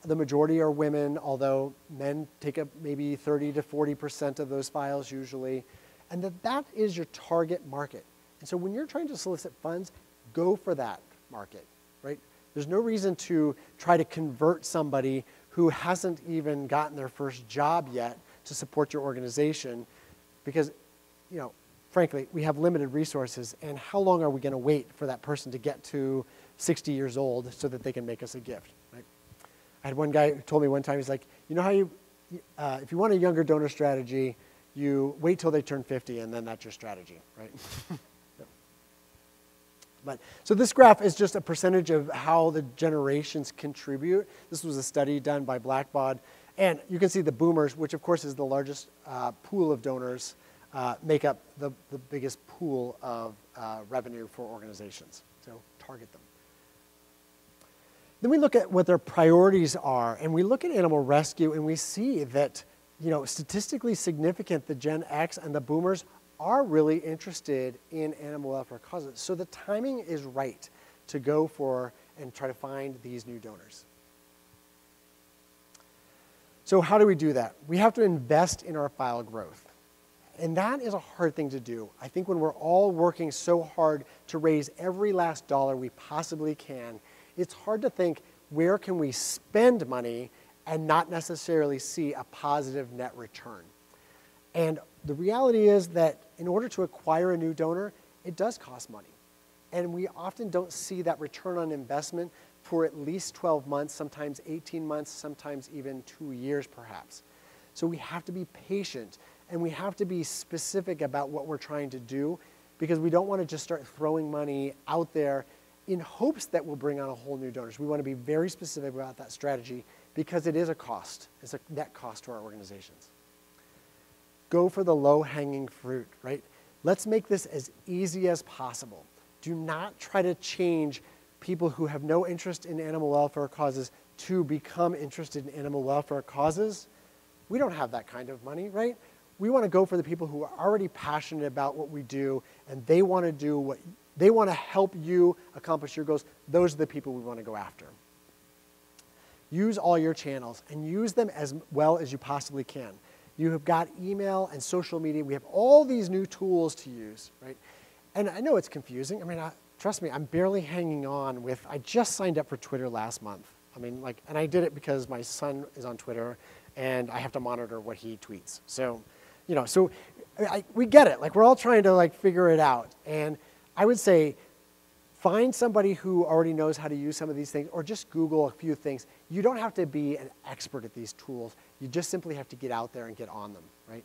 the majority are women, although men take up maybe 30 to 40% of those files usually. And that that is your target market. And so when you're trying to solicit funds, go for that market, right? There's no reason to try to convert somebody who hasn't even gotten their first job yet to support your organization because, you know, frankly, we have limited resources, and how long are we going to wait for that person to get to 60 years old so that they can make us a gift, right? I had one guy who told me one time, he's like, you know how you, uh, if you want a younger donor strategy, you wait till they turn 50, and then that's your strategy, right? [LAUGHS] But, so this graph is just a percentage of how the generations contribute. This was a study done by Blackbaud. And you can see the boomers, which of course is the largest uh, pool of donors, uh, make up the, the biggest pool of uh, revenue for organizations. So target them. Then we look at what their priorities are, and we look at animal rescue, and we see that, you know, statistically significant, the Gen X and the boomers are really interested in animal welfare causes. So the timing is right to go for and try to find these new donors. So how do we do that? We have to invest in our file growth. And that is a hard thing to do. I think when we're all working so hard to raise every last dollar we possibly can, it's hard to think where can we spend money and not necessarily see a positive net return. And the reality is that in order to acquire a new donor, it does cost money. And we often don't see that return on investment for at least 12 months, sometimes 18 months, sometimes even two years perhaps. So we have to be patient and we have to be specific about what we're trying to do because we don't want to just start throwing money out there in hopes that we'll bring on a whole new donors. We want to be very specific about that strategy because it is a cost. It's a net cost to our organizations go for the low hanging fruit, right? Let's make this as easy as possible. Do not try to change people who have no interest in animal welfare causes to become interested in animal welfare causes. We don't have that kind of money, right? We want to go for the people who are already passionate about what we do and they want to do what they want to help you accomplish your goals. Those are the people we want to go after. Use all your channels and use them as well as you possibly can You have got email and social media. We have all these new tools to use, right? And I know it's confusing. I mean, I, trust me, I'm barely hanging on with, I just signed up for Twitter last month. I mean, like, and I did it because my son is on Twitter and I have to monitor what he tweets. So, you know, so I, we get it. Like, we're all trying to like figure it out. And I would say, find somebody who already knows how to use some of these things or just Google a few things. You don't have to be an expert at these tools. You just simply have to get out there and get on them, right?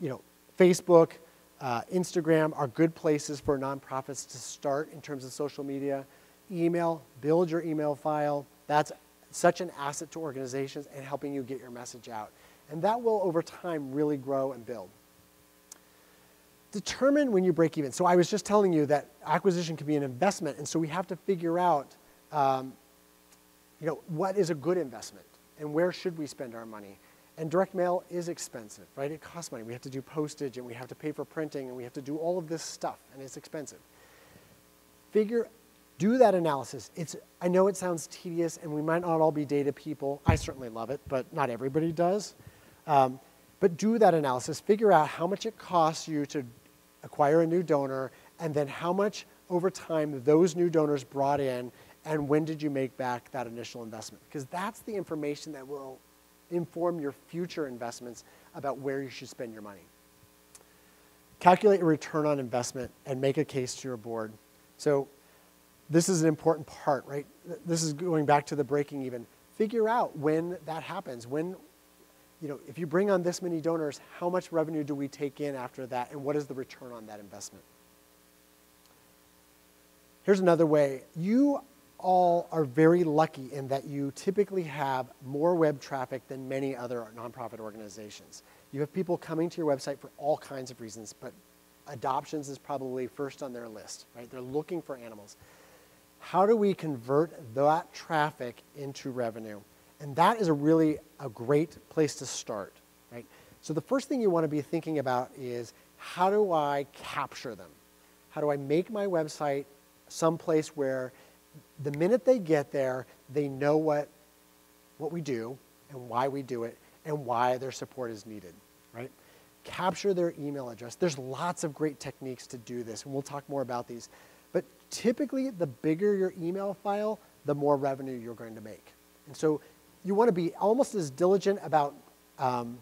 You know, Facebook, uh, Instagram are good places for nonprofits to start in terms of social media. Email, build your email file. That's such an asset to organizations and helping you get your message out. And that will, over time, really grow and build. Determine when you break even. So I was just telling you that acquisition can be an investment, and so we have to figure out, um, you know, what is a good investment and where should we spend our money. And direct mail is expensive, right? It costs money. We have to do postage, and we have to pay for printing, and we have to do all of this stuff, and it's expensive. Figure do that analysis. It's, I know it sounds tedious, and we might not all be data people. I certainly love it, but not everybody does. Um, but do that analysis. Figure out how much it costs you to acquire a new donor, and then how much over time those new donors brought in, and when did you make back that initial investment? Because that's the information that will inform your future investments about where you should spend your money. Calculate a return on investment and make a case to your board. So this is an important part, right? This is going back to the breaking even. Figure out when that happens. When, you know, if you bring on this many donors, how much revenue do we take in after that, and what is the return on that investment? Here's another way. You all are very lucky in that you typically have more web traffic than many other nonprofit organizations. You have people coming to your website for all kinds of reasons, but adoptions is probably first on their list, right? They're looking for animals how do we convert that traffic into revenue? And that is a really a great place to start, right? So the first thing you want to be thinking about is how do I capture them? How do I make my website someplace where the minute they get there, they know what, what we do and why we do it and why their support is needed, right? Capture their email address. There's lots of great techniques to do this, and we'll talk more about these. But typically, the bigger your email file, the more revenue you're going to make. And so you want to be almost as diligent about um,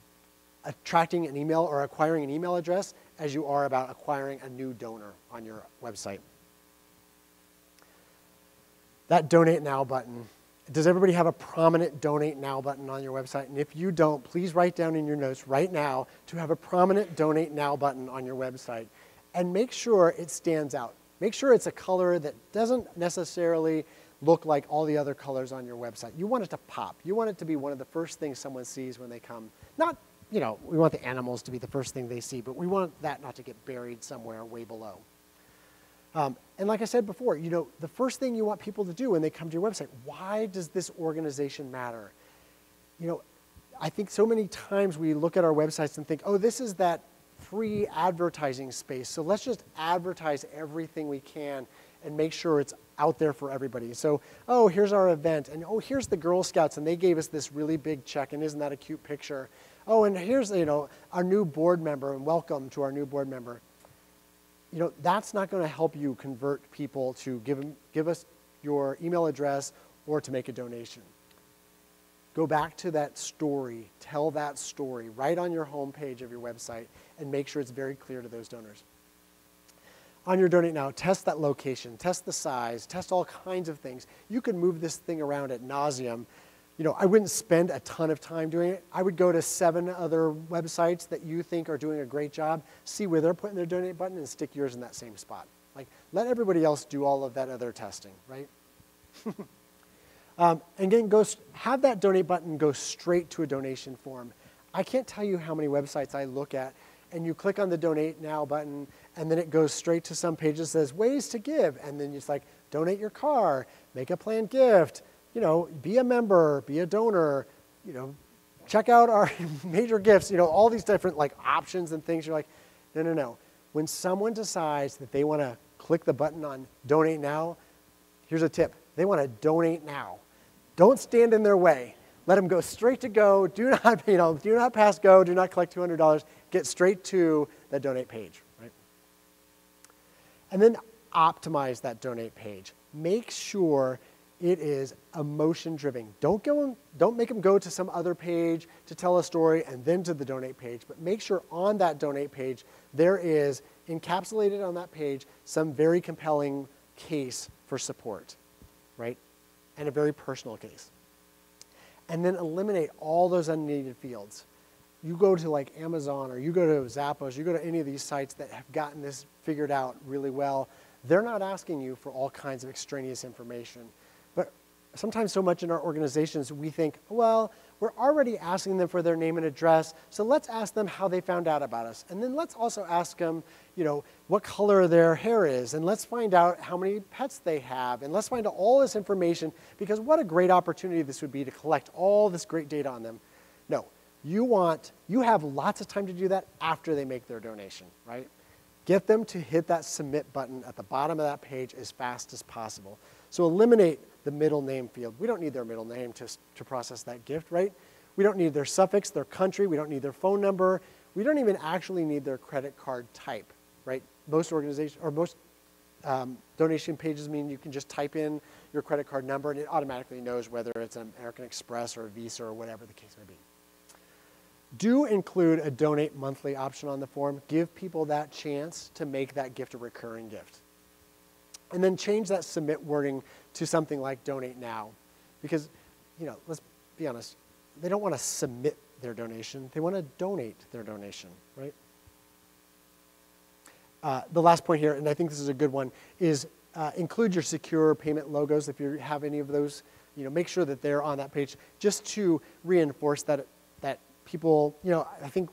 attracting an email or acquiring an email address as you are about acquiring a new donor on your website. That donate now button. Does everybody have a prominent donate now button on your website? And if you don't, please write down in your notes right now to have a prominent donate now button on your website and make sure it stands out. Make sure it's a color that doesn't necessarily look like all the other colors on your website. You want it to pop. You want it to be one of the first things someone sees when they come. Not, you know, we want the animals to be the first thing they see, but we want that not to get buried somewhere way below. Um, and like I said before, you know, the first thing you want people to do when they come to your website, why does this organization matter? You know, I think so many times we look at our websites and think, oh, this is that free advertising space. So let's just advertise everything we can and make sure it's out there for everybody. So, oh, here's our event, and oh, here's the Girl Scouts, and they gave us this really big check, and isn't that a cute picture? Oh, and here's you know our new board member, and welcome to our new board member. You know, that's not going to help you convert people to give, give us your email address or to make a donation. Go back to that story, tell that story right on your homepage of your website, and make sure it's very clear to those donors. On your Donate Now, test that location, test the size, test all kinds of things. You can move this thing around at nauseum. You know, I wouldn't spend a ton of time doing it. I would go to seven other websites that you think are doing a great job, see where they're putting their donate button, and stick yours in that same spot. Like, let everybody else do all of that other testing, right? [LAUGHS] um, and again, go, have that donate button go straight to a donation form. I can't tell you how many websites I look at and you click on the donate now button, and then it goes straight to some page that says ways to give, and then it's like donate your car, make a planned gift, you know, be a member, be a donor, you know, check out our [LAUGHS] major gifts, you know, all these different like options and things. You're like, no, no, no. When someone decides that they want to click the button on donate now, here's a tip. They want to donate now. Don't stand in their way let them go straight to go. Do [LAUGHS] not, you know, do not pass go. Do not collect $200. Get straight to the donate page, right? And then optimize that donate page. Make sure it is emotion driven. Don't go don't make them go to some other page to tell a story and then to the donate page, but make sure on that donate page there is encapsulated on that page some very compelling case for support, right? And a very personal case. And then eliminate all those unneeded fields. You go to like Amazon or you go to Zappos, you go to any of these sites that have gotten this figured out really well. They're not asking you for all kinds of extraneous information sometimes so much in our organizations, we think, well, we're already asking them for their name and address, so let's ask them how they found out about us. And then let's also ask them, you know, what color their hair is, and let's find out how many pets they have, and let's find out all this information, because what a great opportunity this would be to collect all this great data on them. No, you want, you have lots of time to do that after they make their donation, right? Get them to hit that submit button at the bottom of that page as fast as possible. So eliminate the middle name field. We don't need their middle name to, to process that gift, right? We don't need their suffix, their country. We don't need their phone number. We don't even actually need their credit card type, right? Most organizations or most um, donation pages mean you can just type in your credit card number and it automatically knows whether it's an American Express or a Visa or whatever the case may be. Do include a donate monthly option on the form. Give people that chance to make that gift a recurring gift. And then change that submit wording to something like donate now. Because, you know, let's be honest, they don't want to submit their donation, they want to donate their donation, right? Uh, the last point here, and I think this is a good one, is uh, include your secure payment logos if you have any of those. You know, make sure that they're on that page just to reinforce that that people. You know, I think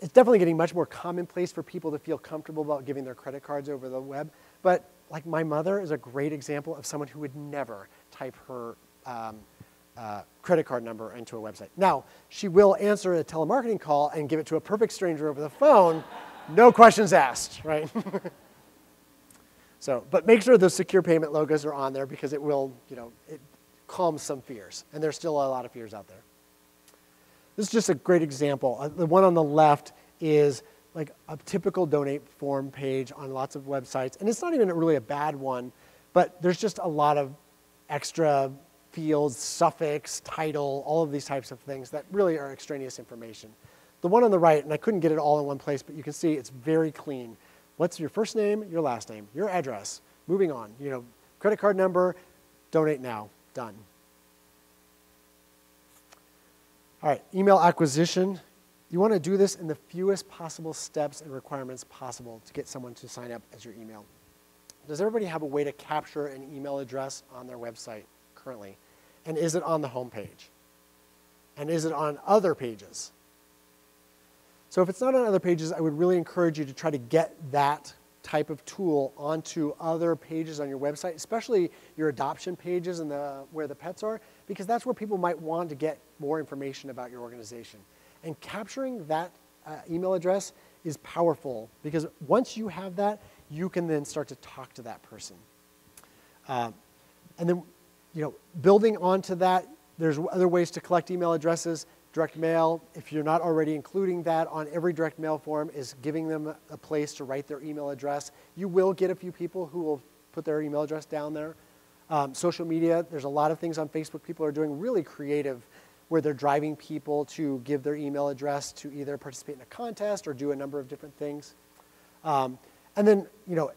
it's definitely getting much more commonplace for people to feel comfortable about giving their credit cards over the web. But like my mother is a great example of someone who would never type her um, uh, credit card number into a website. Now, she will answer a telemarketing call and give it to a perfect stranger over the phone, no questions asked, right? [LAUGHS] so, but make sure those secure payment logos are on there because it will, you know, it calms some fears. And there's still a lot of fears out there. This is just a great example. Uh, the one on the left is like a typical donate form page on lots of websites. And it's not even really a bad one, but there's just a lot of extra fields, suffix, title, all of these types of things that really are extraneous information. The one on the right, and I couldn't get it all in one place, but you can see it's very clean. What's your first name, your last name, your address, moving on, you know, credit card number, donate now, done. All right, email acquisition. You want to do this in the fewest possible steps and requirements possible to get someone to sign up as your email. Does everybody have a way to capture an email address on their website currently? And is it on the home page? And is it on other pages? So if it's not on other pages, I would really encourage you to try to get that type of tool onto other pages on your website, especially your adoption pages and the, where the pets are, because that's where people might want to get more information about your organization. And capturing that uh, email address is powerful because once you have that, you can then start to talk to that person. Uh, and then, you know, building onto that, there's other ways to collect email addresses. Direct mail, if you're not already including that on every direct mail form, is giving them a place to write their email address. You will get a few people who will put their email address down there. Um, social media, there's a lot of things on Facebook. People are doing really creative where they're driving people to give their email address to either participate in a contest or do a number of different things. Um, and then, you know,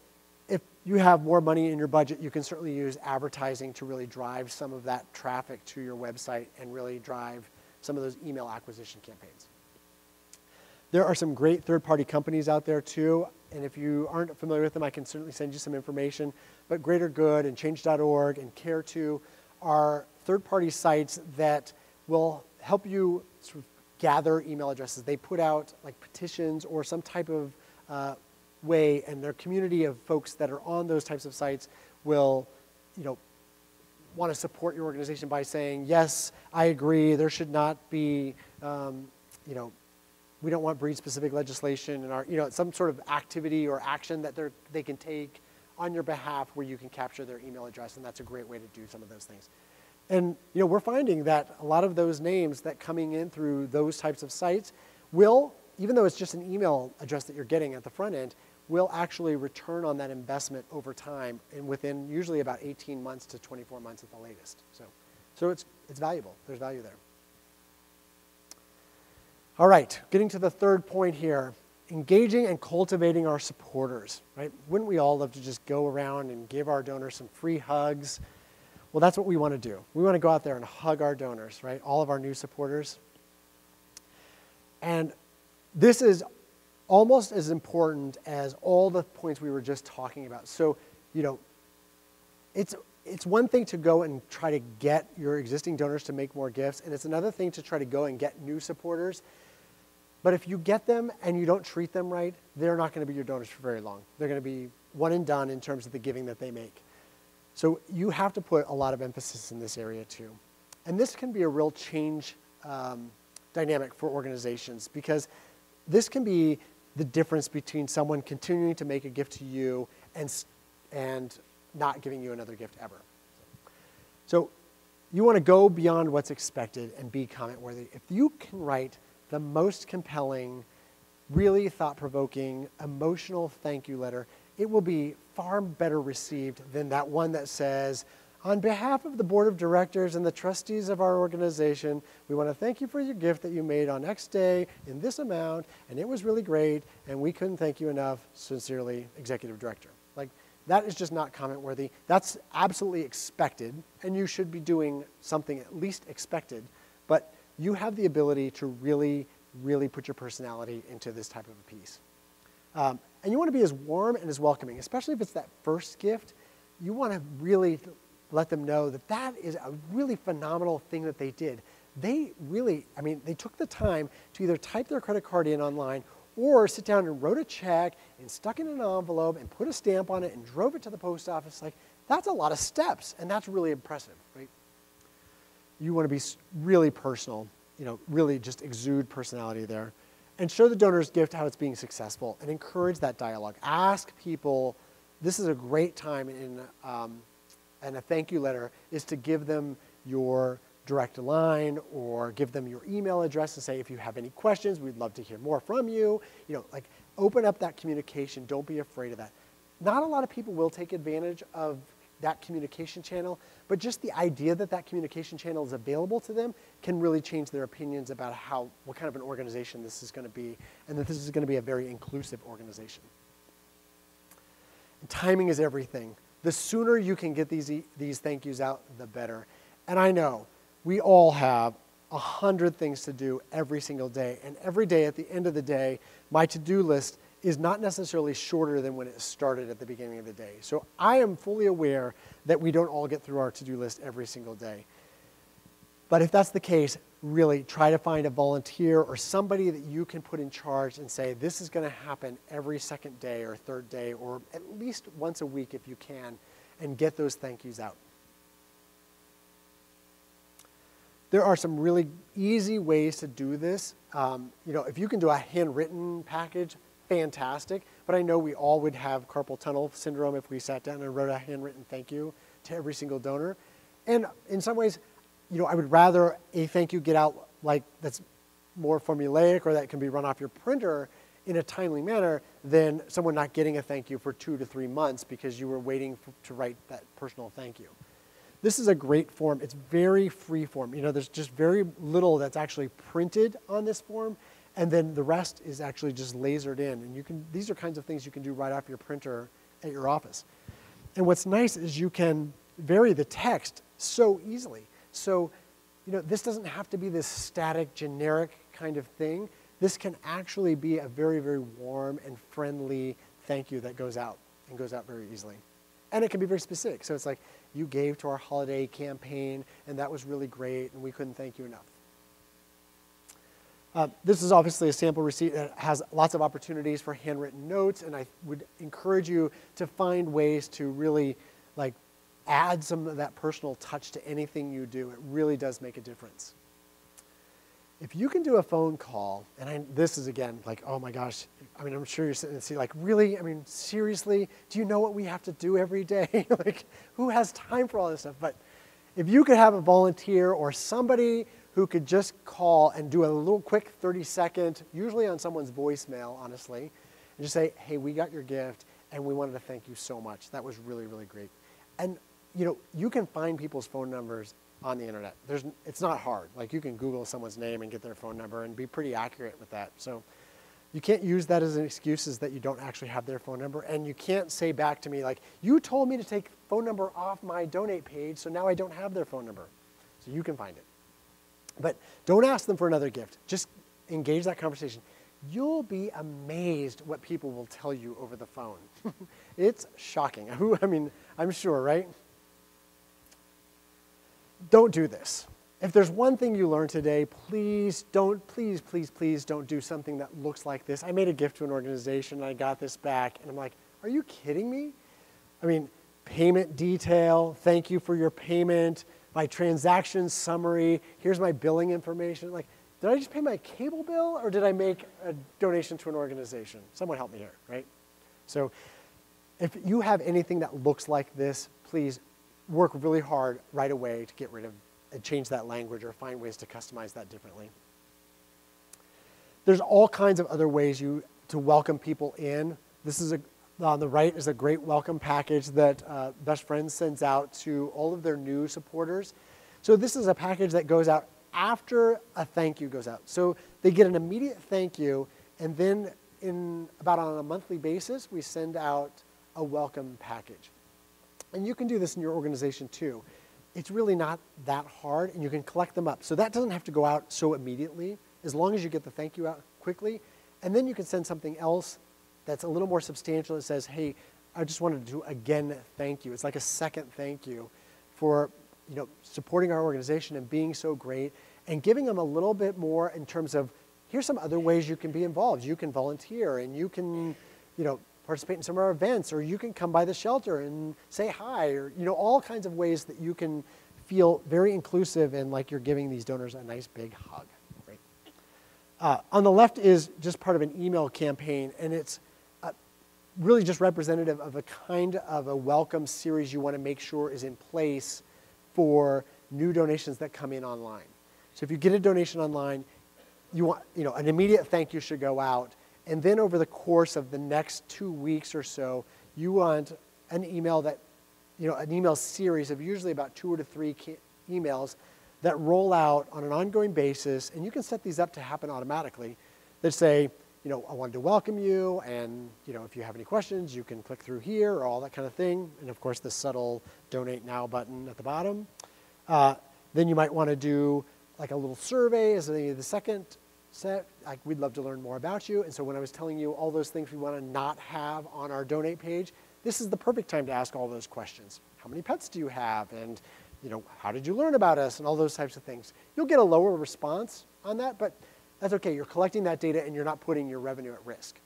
if you have more money in your budget, you can certainly use advertising to really drive some of that traffic to your website and really drive some of those email acquisition campaigns. There are some great third-party companies out there too, and if you aren't familiar with them, I can certainly send you some information. But Greater Good and Change.org and Care2 are third-party sites that will help you sort of gather email addresses. They put out like petitions or some type of uh, way, and their community of folks that are on those types of sites will, you know, want to support your organization by saying, yes, I agree, there should not be, um, you know, we don't want breed-specific legislation and our, you know, some sort of activity or action that they can take on your behalf where you can capture their email address, and that's a great way to do some of those things. And you know, we're finding that a lot of those names that coming in through those types of sites will, even though it's just an email address that you're getting at the front end, will actually return on that investment over time and within usually about 18 months to 24 months at the latest. So, so it's, it's valuable. There's value there. All right, getting to the third point here engaging and cultivating our supporters, right? Wouldn't we all love to just go around and give our donors some free hugs? Well, that's what we want to do. We want to go out there and hug our donors, right? All of our new supporters. And this is almost as important as all the points we were just talking about. So, you know, it's, it's one thing to go and try to get your existing donors to make more gifts, and it's another thing to try to go and get new supporters. But if you get them and you don't treat them right, they're not going to be your donors for very long. They're going to be one and done in terms of the giving that they make. So you have to put a lot of emphasis in this area too. And this can be a real change um, dynamic for organizations because this can be the difference between someone continuing to make a gift to you and, and not giving you another gift ever. So you want to go beyond what's expected and be comment worthy. If you can write the most compelling, really thought provoking, emotional thank you letter, it will be far better received than that one that says, on behalf of the board of directors and the trustees of our organization, we want to thank you for your gift that you made on X day in this amount, and it was really great, and we couldn't thank you enough. Sincerely, executive director. Like, that is just not comment worthy. That's absolutely expected, and you should be doing something at least expected, but you have the ability to really, really put your personality into this type of a piece. Um, and you want to be as warm and as welcoming, especially if it's that first gift. You want to really let them know that that is a really phenomenal thing that they did. They really, I mean, they took the time to either type their credit card in online or sit down and wrote a check and stuck it in an envelope and put a stamp on it and drove it to the post office. Like, that's a lot of steps, and that's really impressive, right? You want to be really personal, you know, really just exude personality there. And show the donor's gift how it's being successful and encourage that dialogue. Ask people, this is a great time in um, and a thank you letter is to give them your direct line or give them your email address and say if you have any questions we'd love to hear more from you. You know like open up that communication. Don't be afraid of that. Not a lot of people will take advantage of that communication channel but just the idea that that communication channel is available to them can really change their opinions about how what kind of an organization this is going to be and that this is going to be a very inclusive organization and timing is everything the sooner you can get these, these thank yous out, the better. And I know we all have a hundred things to do every single day. And every day at the end of the day, my to do list is not necessarily shorter than when it started at the beginning of the day. So I am fully aware that we don't all get through our to do list every single day. But if that's the case, really try to find a volunteer or somebody that you can put in charge and say, this is going to happen every second day or third day or at least once a week if you can, and get those thank yous out. There are some really easy ways to do this. Um, you know, if you can do a handwritten package, fantastic. But I know we all would have carpal tunnel syndrome if we sat down and wrote a handwritten thank you to every single donor. And in some ways, you know, I would rather a thank you get out like that's more formulaic or that can be run off your printer in a timely manner than someone not getting a thank you for two to three months because you were waiting for, to write that personal thank you. This is a great form. It's very free form. You know, there's just very little that's actually printed on this form, and then the rest is actually just lasered in. And you can, these are kinds of things you can do right off your printer at your office. And what's nice is you can vary the text so easily. So, you know, this doesn't have to be this static, generic kind of thing. This can actually be a very, very warm and friendly thank you that goes out and goes out very easily. And it can be very specific. So it's like, you gave to our holiday campaign, and that was really great, and we couldn't thank you enough. Uh, this is obviously a sample receipt that has lots of opportunities for handwritten notes, and I would encourage you to find ways to really like add some of that personal touch to anything you do. It really does make a difference. If you can do a phone call, and I, this is again like, oh my gosh, I mean, I'm sure you're sitting and see like, really? I mean, seriously? Do you know what we have to do every day? [LAUGHS] like, who has time for all this stuff? But If you could have a volunteer or somebody who could just call and do a little quick 30 second, usually on someone's voicemail, honestly, and just say, hey, we got your gift and we wanted to thank you so much. That was really, really great. And you know, you can find people's phone numbers on the internet. There's, it's not hard. Like you can Google someone's name and get their phone number and be pretty accurate with that. So you can't use that as an excuse is that you don't actually have their phone number. And you can't say back to me like, you told me to take phone number off my donate page, so now I don't have their phone number. So you can find it. But don't ask them for another gift. Just engage that conversation. You'll be amazed what people will tell you over the phone. [LAUGHS] it's shocking. [LAUGHS] I mean, I'm sure, right? Don't do this. If there's one thing you learned today, please don't, please, please, please don't do something that looks like this. I made a gift to an organization and I got this back and I'm like, are you kidding me? I mean, payment detail, thank you for your payment, my transaction summary, here's my billing information. Like, did I just pay my cable bill or did I make a donation to an organization? Someone help me here, right? So if you have anything that looks like this, please work really hard right away to get rid of and change that language or find ways to customize that differently. There's all kinds of other ways you to welcome people in. This is a, on the right is a great welcome package that uh, Best Friends sends out to all of their new supporters. So this is a package that goes out after a thank you goes out. So they get an immediate thank you, and then in about on a monthly basis, we send out a welcome package. And you can do this in your organization too. It's really not that hard, and you can collect them up. So that doesn't have to go out so immediately, as long as you get the thank you out quickly. And then you can send something else that's a little more substantial that says, hey, I just wanted to again thank you. It's like a second thank you for you know, supporting our organization and being so great and giving them a little bit more in terms of here's some other ways you can be involved. You can volunteer and you can you know, participate in some of our events, or you can come by the shelter and say hi, or you know, all kinds of ways that you can feel very inclusive and like you're giving these donors a nice big hug. Right? Uh, on the left is just part of an email campaign, and it's really just representative of a kind of a welcome series you want to make sure is in place for new donations that come in online. So if you get a donation online, you want, you know, an immediate thank you should go out and then over the course of the next two weeks or so, you want an email that, you know, an email series of usually about two or to three emails that roll out on an ongoing basis, and you can set these up to happen automatically that say, you know, I wanted to welcome you, and you know, if you have any questions, you can click through here or all that kind of thing. And of course, the subtle donate now button at the bottom. Uh, then you might want to do like a little survey as the, the second set, like, we'd love to learn more about you. And so when I was telling you all those things we want to not have on our donate page, this is the perfect time to ask all those questions. How many pets do you have? And you know, how did you learn about us? And all those types of things. You'll get a lower response on that, but that's okay. You're collecting that data and you're not putting your revenue at risk.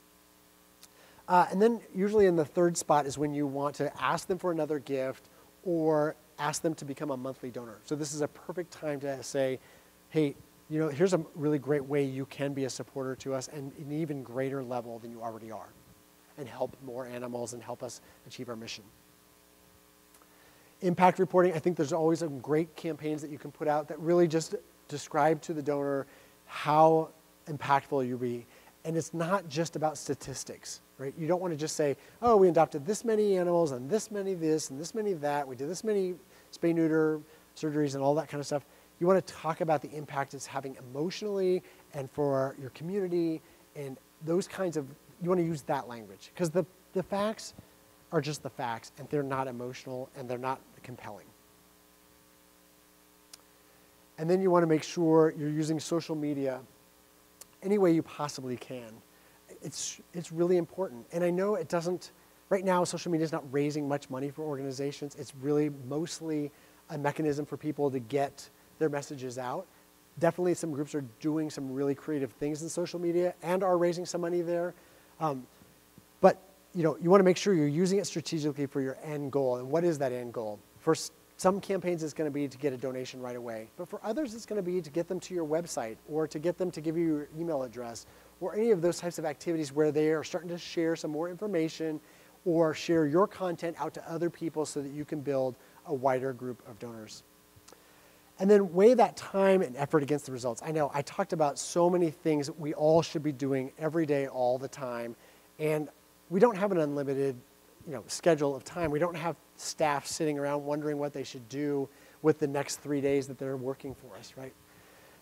Uh, and then usually in the third spot is when you want to ask them for another gift or ask them to become a monthly donor. So this is a perfect time to say, hey, you know, here's a really great way you can be a supporter to us and an even greater level than you already are and help more animals and help us achieve our mission. Impact reporting, I think there's always some great campaigns that you can put out that really just describe to the donor how impactful you be. And it's not just about statistics, right? You don't want to just say, oh, we adopted this many animals and this many this and this many that. We did this many spay neuter surgeries and all that kind of stuff. You want to talk about the impact it's having emotionally and for your community and those kinds of, you want to use that language because the, the facts are just the facts and they're not emotional and they're not compelling. And then you want to make sure you're using social media any way you possibly can. It's, it's really important. And I know it doesn't, right now, social media is not raising much money for organizations. It's really mostly a mechanism for people to get their messages out. Definitely some groups are doing some really creative things in social media and are raising some money there. Um, but you know, you want to make sure you're using it strategically for your end goal. And what is that end goal? For some campaigns, it's going to be to get a donation right away. But for others, it's going to be to get them to your website or to get them to give you your email address or any of those types of activities where they are starting to share some more information or share your content out to other people so that you can build a wider group of donors. And then weigh that time and effort against the results. I know I talked about so many things we all should be doing every day, all the time. And we don't have an unlimited you know, schedule of time. We don't have staff sitting around wondering what they should do with the next three days that they're working for us, right?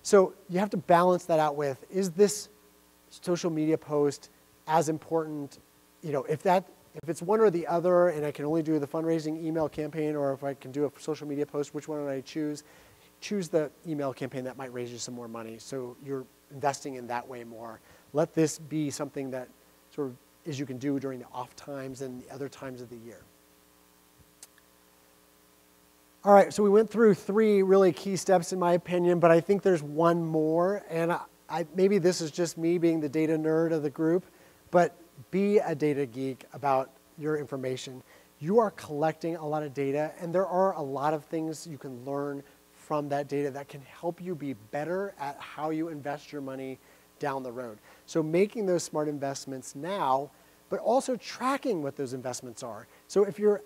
So you have to balance that out with, is this social media post as important? You know, if that if it's one or the other and I can only do the fundraising email campaign or if I can do a social media post, which one would I choose? Choose the email campaign that might raise you some more money. So you're investing in that way more. Let this be something that sort of is you can do during the off times and the other times of the year. All right, so we went through three really key steps in my opinion, but I think there's one more, and I, I, maybe this is just me being the data nerd of the group, but be a data geek about your information. You are collecting a lot of data, and there are a lot of things you can learn from that data that can help you be better at how you invest your money down the road. So making those smart investments now, but also tracking what those investments are. So if you're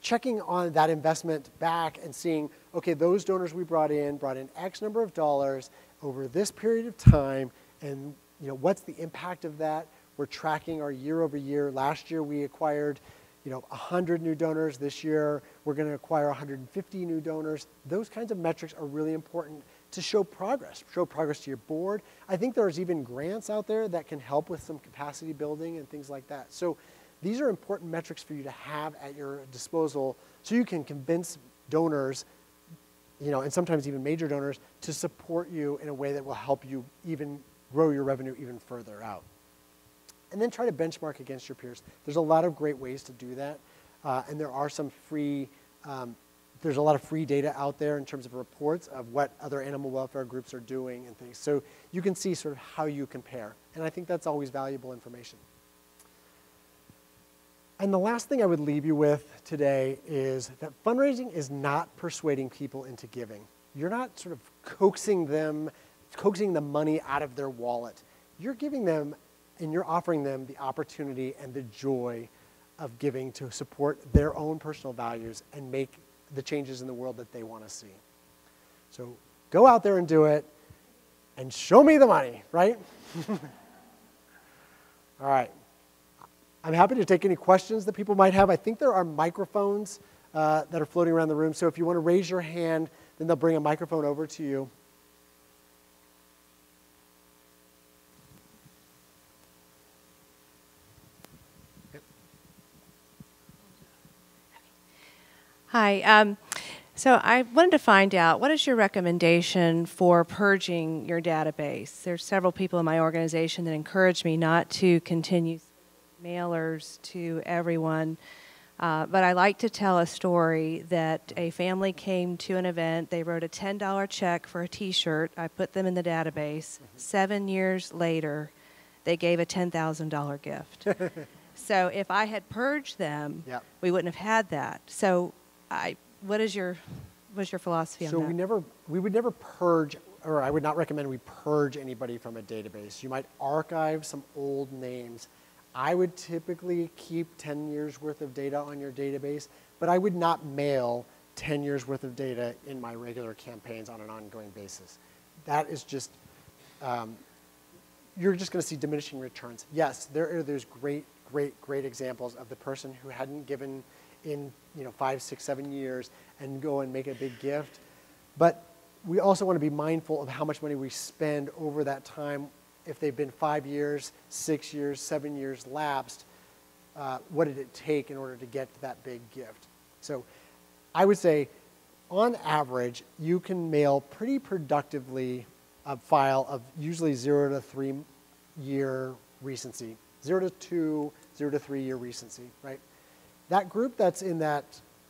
checking on that investment back and seeing, okay, those donors we brought in brought in X number of dollars over this period of time, and you know, what's the impact of that? We're tracking our year over year. Last year we acquired you know, 100 new donors. This year we're going to acquire 150 new donors. Those kinds of metrics are really important to show progress, show progress to your board. I think there's even grants out there that can help with some capacity building and things like that. So these are important metrics for you to have at your disposal so you can convince donors, you know, and sometimes even major donors to support you in a way that will help you even grow your revenue even further out and then try to benchmark against your peers. There's a lot of great ways to do that, uh, and there are some free, um, there's a lot of free data out there in terms of reports of what other animal welfare groups are doing and things. So you can see sort of how you compare, and I think that's always valuable information. And the last thing I would leave you with today is that fundraising is not persuading people into giving. You're not sort of coaxing them, coaxing the money out of their wallet. You're giving them and you're offering them the opportunity and the joy of giving to support their own personal values and make the changes in the world that they want to see. So go out there and do it and show me the money, right? [LAUGHS] All right. I'm happy to take any questions that people might have. I think there are microphones uh, that are floating around the room. So if you want to raise your hand, then they'll bring a microphone over to you. Hi. Um, so I wanted to find out what is your recommendation for purging your database? There's several people in my organization that encourage me not to continue mailers to everyone. Uh, but I like to tell a story that a family came to an event. They wrote a $10 check for a t shirt. I put them in the database. Mm-hmm. Seven years later, they gave a $10,000 gift. [LAUGHS] so if I had purged them, yep. we wouldn't have had that. So I, what is your, what's your philosophy so on that? So we never, we would never purge, or I would not recommend we purge anybody from a database. You might archive some old names. I would typically keep 10 years worth of data on your database, but I would not mail 10 years worth of data in my regular campaigns on an ongoing basis. That is just, um, you're just going to see diminishing returns. Yes, there are those great, great, great examples of the person who hadn't given in you know, five, six, seven years and go and make a big gift. But we also want to be mindful of how much money we spend over that time. If they've been five years, six years, seven years lapsed, uh, what did it take in order to get that big gift? So I would say, on average, you can mail pretty productively a file of usually zero to three year recency, zero to two, zero to three year recency, right? That group that's in that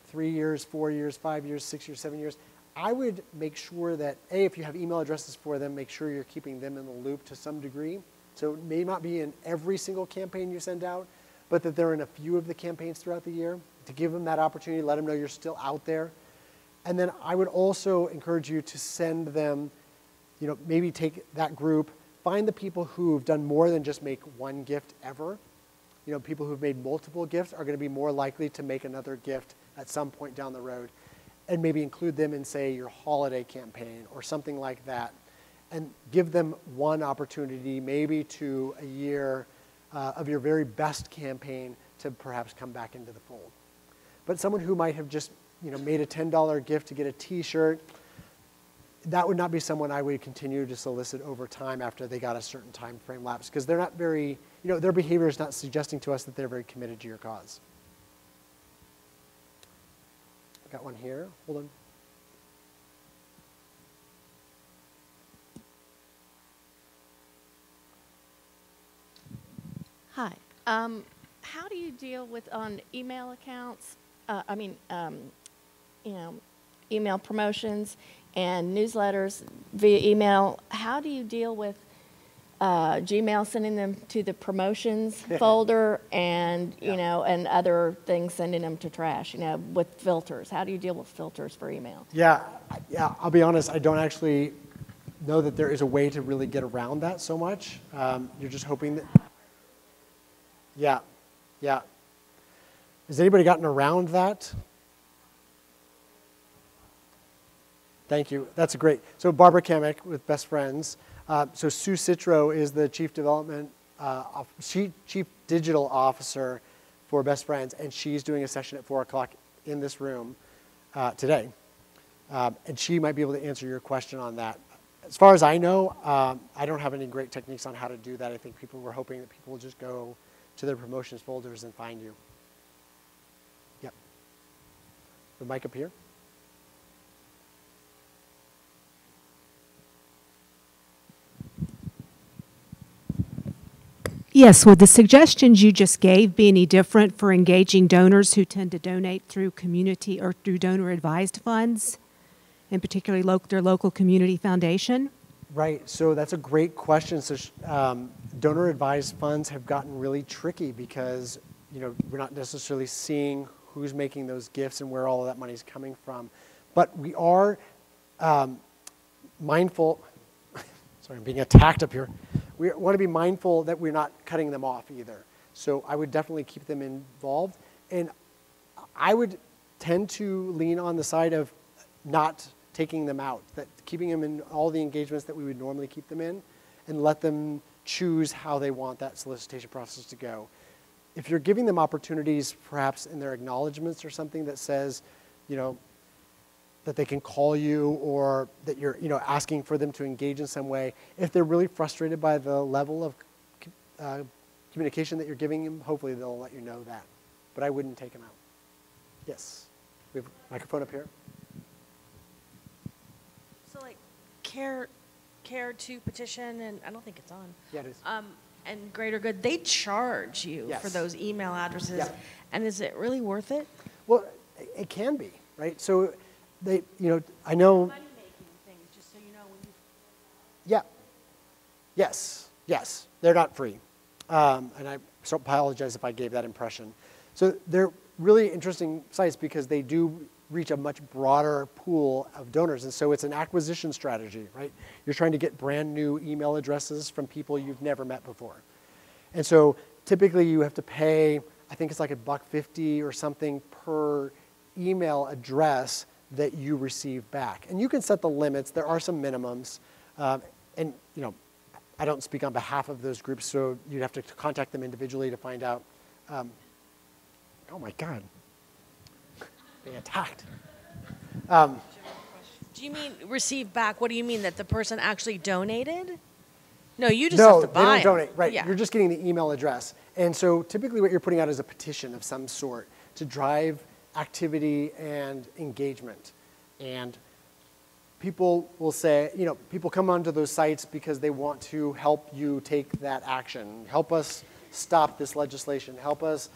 three years, four years, five years, six years, seven years, I would make sure that, A, if you have email addresses for them, make sure you're keeping them in the loop to some degree. So it may not be in every single campaign you send out, but that they're in a few of the campaigns throughout the year to give them that opportunity, let them know you're still out there. And then I would also encourage you to send them, you know, maybe take that group, find the people who've done more than just make one gift ever, you know, people who've made multiple gifts are going to be more likely to make another gift at some point down the road. And maybe include them in, say, your holiday campaign or something like that, and give them one opportunity, maybe to a year uh, of your very best campaign to perhaps come back into the fold. But someone who might have just you know, made a $10 gift to get a t-shirt, that would not be someone I would continue to solicit over time after they got a certain time frame lapse because they're not very, you know, their behavior is not suggesting to us that they're very committed to your cause. Got one here. Hold on. Hi. Um, how do you deal with on email accounts? Uh, I mean, um, you know, email promotions and newsletters via email. How do you deal with uh, Gmail sending them to the promotions [LAUGHS] folder and you Yeah. know and other things sending them to trash? You know, with filters. How do you deal with filters for email? Yeah, yeah. I'll be honest. I don't actually know that there is a way to really get around that so much. Um, you're just hoping that. Yeah, yeah. Has anybody gotten around that? Thank you. That's a great. So Barbara Kamek with Best Friends. Uh, so Sue Citro is the chief development, uh, chief, chief digital officer for Best Friends, and she's doing a session at four o'clock in this room uh, today. Um, and she might be able to answer your question on that. As far as I know, um, I don't have any great techniques on how to do that. I think people were hoping that people will just go to their promotions folders and find you. Yep. The mic up here. Yes, would the suggestions you just gave be any different for engaging donors who tend to donate through community or through donor advised funds, and particularly lo- their local community foundation? Right. So that's a great question. So um, donor advised funds have gotten really tricky because you know we're not necessarily seeing who's making those gifts and where all of that money is coming from, but we are um, mindful. [LAUGHS] Sorry, I'm being attacked up here. We want to be mindful that we're not cutting them off either. So I would definitely keep them involved, and I would tend to lean on the side of not taking them out, that keeping them in all the engagements that we would normally keep them in, and let them choose how they want that solicitation process to go. If you're giving them opportunities, perhaps in their acknowledgments or something that says, you know, that they can call you or that you're you know asking for them to engage in some way if they're really frustrated by the level of uh, communication that you're giving them hopefully they'll let you know that but i wouldn't take them out yes we have a microphone up here So like care, Care2 petition, and I don't think it's on. Yeah, it is. Um, and Greater Good, they charge you for those email addresses. Yeah. And is it really worth it? well it- it can be right so they you know i know Money-making things, just so you know when you. Yeah. Yes. Yes. They're not free. Um, and I so apologize if I gave that impression. So they're really interesting sites because they do reach a much broader pool of donors. And so it's an acquisition strategy, right? You're trying to get brand new email addresses from people you've never met before. And so typically you have to pay, I think it's like a buck fifty or something per email address that you receive back. And you can set the limits. There are some minimums. Um, and, you know, I don't speak on behalf of those groups, so you'd have to contact them individually to find out. Um, oh my God. Being attacked. Do you mean receive back? What do you mean that the person actually donated? No, you just no, have to buy they don't donate. Right. Yeah. You're just getting the email address. And so typically what you're putting out is a petition of some sort to drive activity and engagement. And people will say, you know, people come onto those sites because they want to help you take that action. Help us stop this legislation. Help us,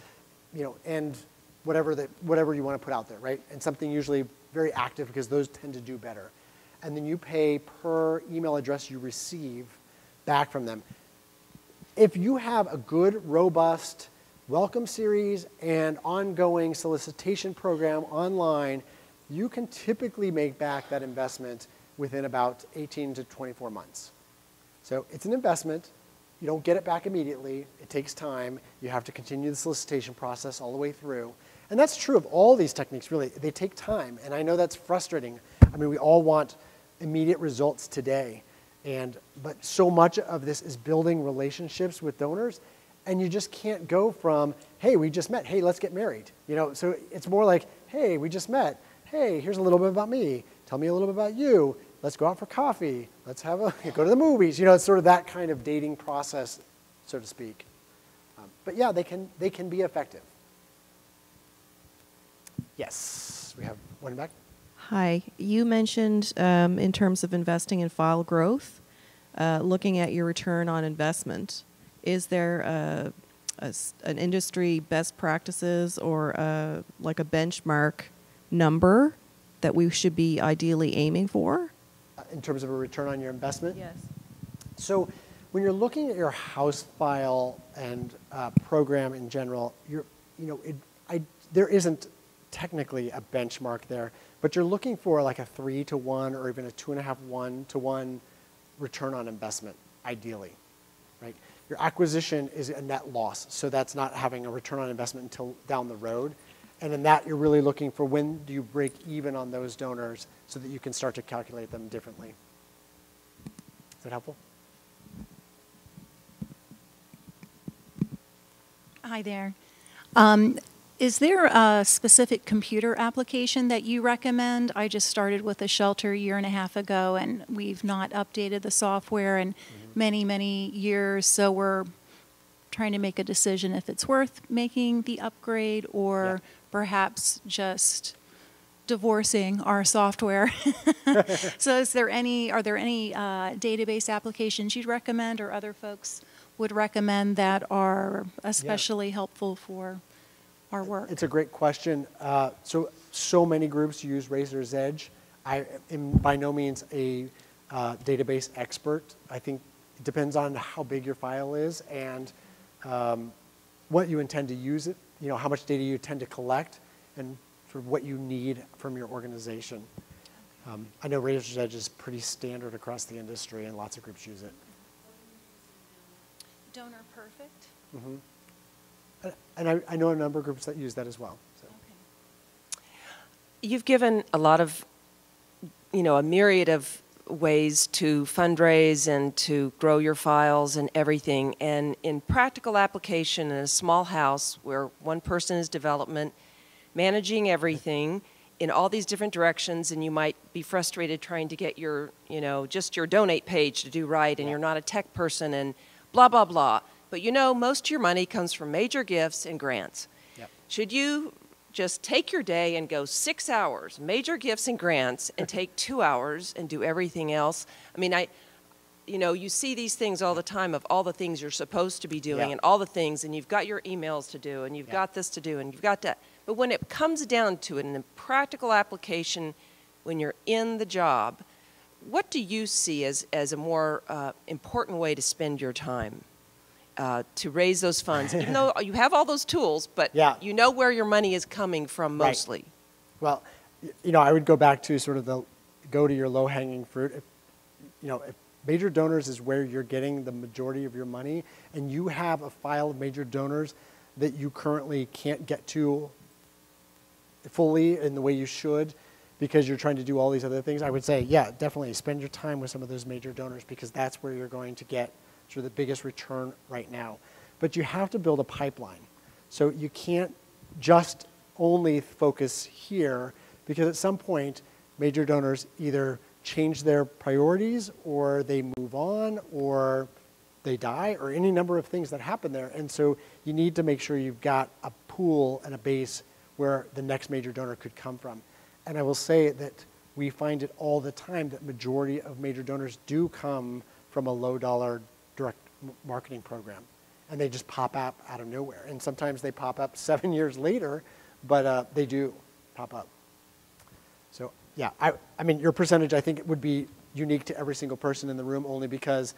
you know, end whatever that whatever you want to put out there, right? And something usually very active because those tend to do better. And then you pay per email address you receive back from them. If you have a good, robust welcome series and ongoing solicitation program online, you can typically make back that investment within about 18 to 24 months. So it's an investment. You don't get it back immediately. It takes time. You have to continue the solicitation process all the way through. And that's true of all these techniques, really. They take time, and I know that's frustrating. I mean, we all want immediate results today, and but so much of this is building relationships with donors, and you just can't go from, hey, we just met, hey, let's get married. You know, so it's more like, hey, we just met, hey, here's a little bit about me, tell me a little bit about you, let's go out for coffee, let's have a, [LAUGHS] go to the movies. You know, it's sort of that kind of dating process, so to speak. Um, but yeah, they can, they can be effective. Yes, we have one back. Hi. You mentioned um, in terms of investing in file growth, uh, looking at your return on investment. Is there a, a an industry best practices or a, like a benchmark number that we should be ideally aiming for? Uh, In terms of a return on your investment? Yes. So when you're looking at your house file and uh, program in general, you're, you know, it, I, there isn't technically a benchmark there, but you're looking for like a three to one or even a two and a half one to one return on investment, ideally, right? Your acquisition is a net loss, so that's not having a return on investment until down the road. And in that, you're really looking for when do you break even on those donors so that you can start to calculate them differently. Is that helpful? Hi there. Um, is there a specific computer application that you recommend? I just started with a shelter a year and a half ago, and we've not updated the software in many, many years. So we're trying to make a decision if it's worth making the upgrade or Yeah. perhaps just divorcing our software. [LAUGHS] so is there any are there any uh, database applications you'd recommend or other folks would recommend that are especially helpful for our work? It's a great question. Uh, so, so many groups use Raiser's Edge. I am by no means a uh, database expert. I think it depends on how big your file is and um, what you intend to use it. You know, how much data you tend to collect, and sort of what you need from your organization. Um, I know Raiser's Edge is pretty standard across the industry, and lots of groups use it. Donor Perfect. And- And I, I know a number of groups that use that as well. So. You've given a lot of, you know, a myriad of ways to fundraise and to grow your files and everything. And in practical application in a small house where one person is development, managing everything in all these different directions, and you might be frustrated trying to get your, you know, just your donate page to do right, and you're not a tech person, and blah, blah, blah. But you know, most of your money comes from major gifts and grants. Yep. Should you just take your day and go six hours, major gifts and grants, and take [LAUGHS] two hours and do everything else? I mean, I, you know, you see these things all the time of all the things you're supposed to be doing Yeah. and all the things, and you've got your emails to do, and you've Yeah. got this to do, and you've got that. But when it comes down to it in a practical application, when you're in the job, what do you see as, as a more uh, important way to spend your time? Uh, to raise those funds, even [LAUGHS] though you have all those tools, but Yeah. you know where your money is coming from Right. mostly. Well, you know, I would go back to sort of the go to your low hanging fruit. If, you know, if major donors is where you're getting the majority of your money, and you have a file of major donors that you currently can't get to fully in the way you should because you're trying to do all these other things, I would say, yeah, definitely spend your time with some of those major donors because that's where you're going to get sort the biggest return right now. But you have to build a pipeline. So you can't just only focus here because at some point, major donors either change their priorities or they move on or they die or any number of things that happen there. And so you need to make sure you've got a pool and a base where the next major donor could come from. And I will say that we find it all the time that majority of major donors do come from a low dollar direct marketing program. And they just pop up out of nowhere. And sometimes they pop up [LAUGHS] seven years later, but uh, they do pop up. So yeah, I, I mean, your percentage I think it would be unique to every single person in the room only because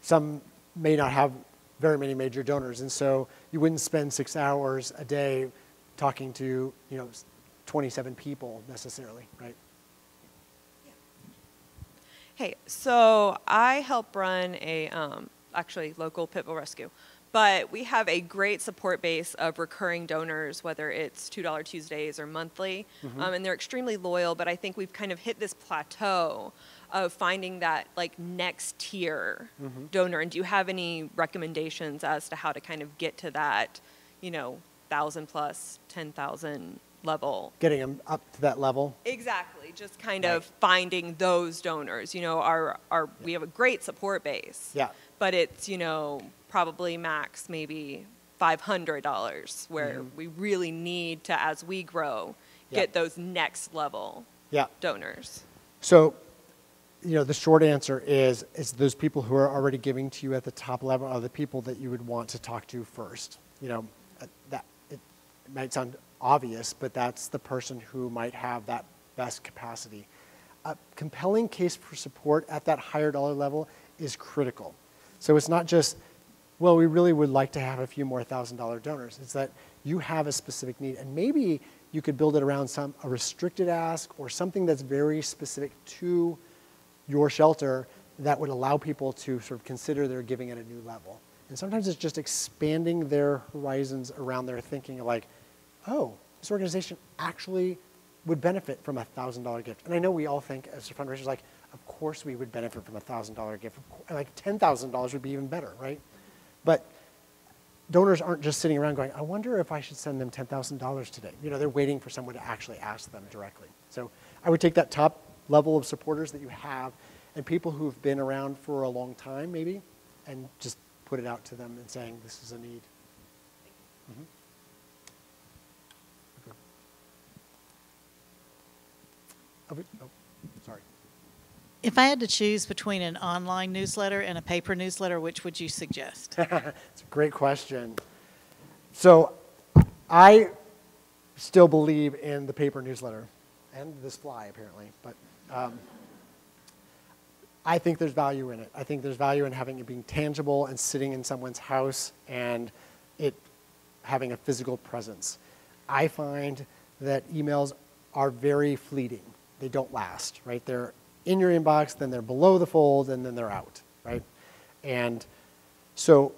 some may not have very many major donors. And so you wouldn't spend six hours a day talking to, you know, 27 people necessarily, right? Hey, so I help run a um, actually local pit bull rescue, But we have a great support base of recurring donors, whether it's $2 Tuesdays or monthly, um, and they're extremely loyal. But I think we've kind of hit this plateau of finding that like next tier donor. And do you have any recommendations as to how to kind of get to that, you know, thousand plus, ten thousand level? Getting them up to that level. Exactly. Just kind Right. of finding those donors. You know, our, our we have a great support base. Yeah. But it's, you know, probably max maybe five hundred dollars where we really need to, as we grow, Mm-hmm. Yeah. get those next level Yeah. donors. So, you know, the short answer is is those people who are already giving to you at the top level are the people that you would want to talk to first. You know, uh, that it, it might sound obvious, but that's the person who might have that best capacity. A compelling case for support at that higher dollar level is critical. So it's not just, well, we really would like to have a few more thousand dollar donors. It's that you have a specific need, and maybe you could build it around some a restricted ask or something that's very specific to your shelter that would allow people to sort of consider their giving at a new level. And sometimes it's just expanding their horizons around their thinking, like, oh, this organization actually would benefit from a thousand dollar gift. And I know we all think as fundraisers, like, of course we would benefit from a thousand dollar gift. Like ten thousand dollars would be even better, right? But donors aren't just sitting around going, I wonder if I should send them $10,000 today. You know, they're waiting for someone to actually ask them directly. So I would take that top level of supporters that you have and people who've been around for a long time, maybe, and just put it out to them and saying, this is a need. Mhm. Okay. Oh, wait, oh, sorry. If I had to choose between an online newsletter and a paper newsletter, which would you suggest? [LAUGHS] It's a great question. So I still believe in the paper newsletter and this fly, apparently. But um, I think there's value in it. I think there's value in having it being tangible and sitting in someone's house and it having a physical presence. I find that emails are very fleeting. They don't last, right? They're in your inbox, then they're below the fold, and then they're out, right? And so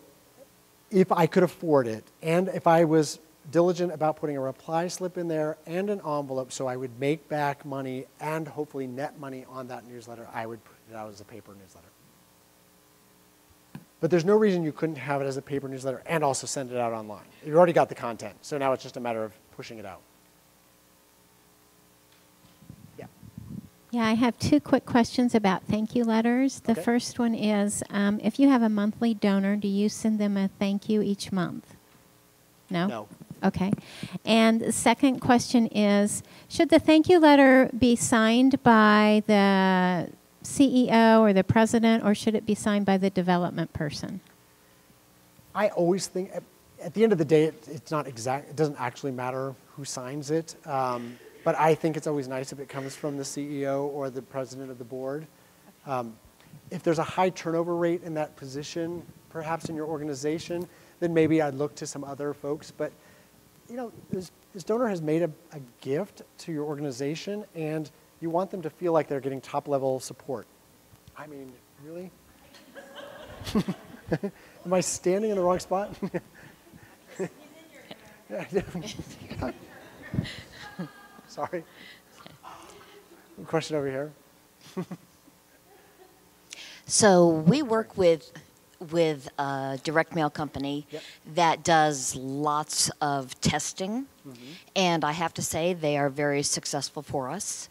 if I could afford it, and if I was diligent about putting a reply slip in there and an envelope so I would make back money and hopefully net money on that newsletter, I would put it out as a paper newsletter. But there's no reason you couldn't have it as a paper newsletter and also send it out online. You've already got the content, so now it's just a matter of pushing it out. Yeah, I have two quick questions about thank you letters. The Okay. first one is um, if you have a monthly donor, do you send them a thank you each month? No? No. Okay. And the second question is should the thank you letter be signed by the CEO or the president, or should it be signed by the development person? I always think, at, at the end of the day, it, it's not exact. It doesn't actually matter who signs it. Um, but I think it's always nice if it comes from the CEO or the president of the board. Um, if there's a high turnover rate in that position, perhaps in your organization, then maybe I'd look to some other folks. But you know, this, this donor has made a, a gift to your organization, and you want them to feel like they're getting top level support. I mean, really? [LAUGHS] Am I standing in the wrong spot? [LAUGHS] [LAUGHS] Sorry. Question over here. [LAUGHS] So we work with with a direct mail company Yep. that does lots of testing, mm-hmm. and I have to say they are very successful for us.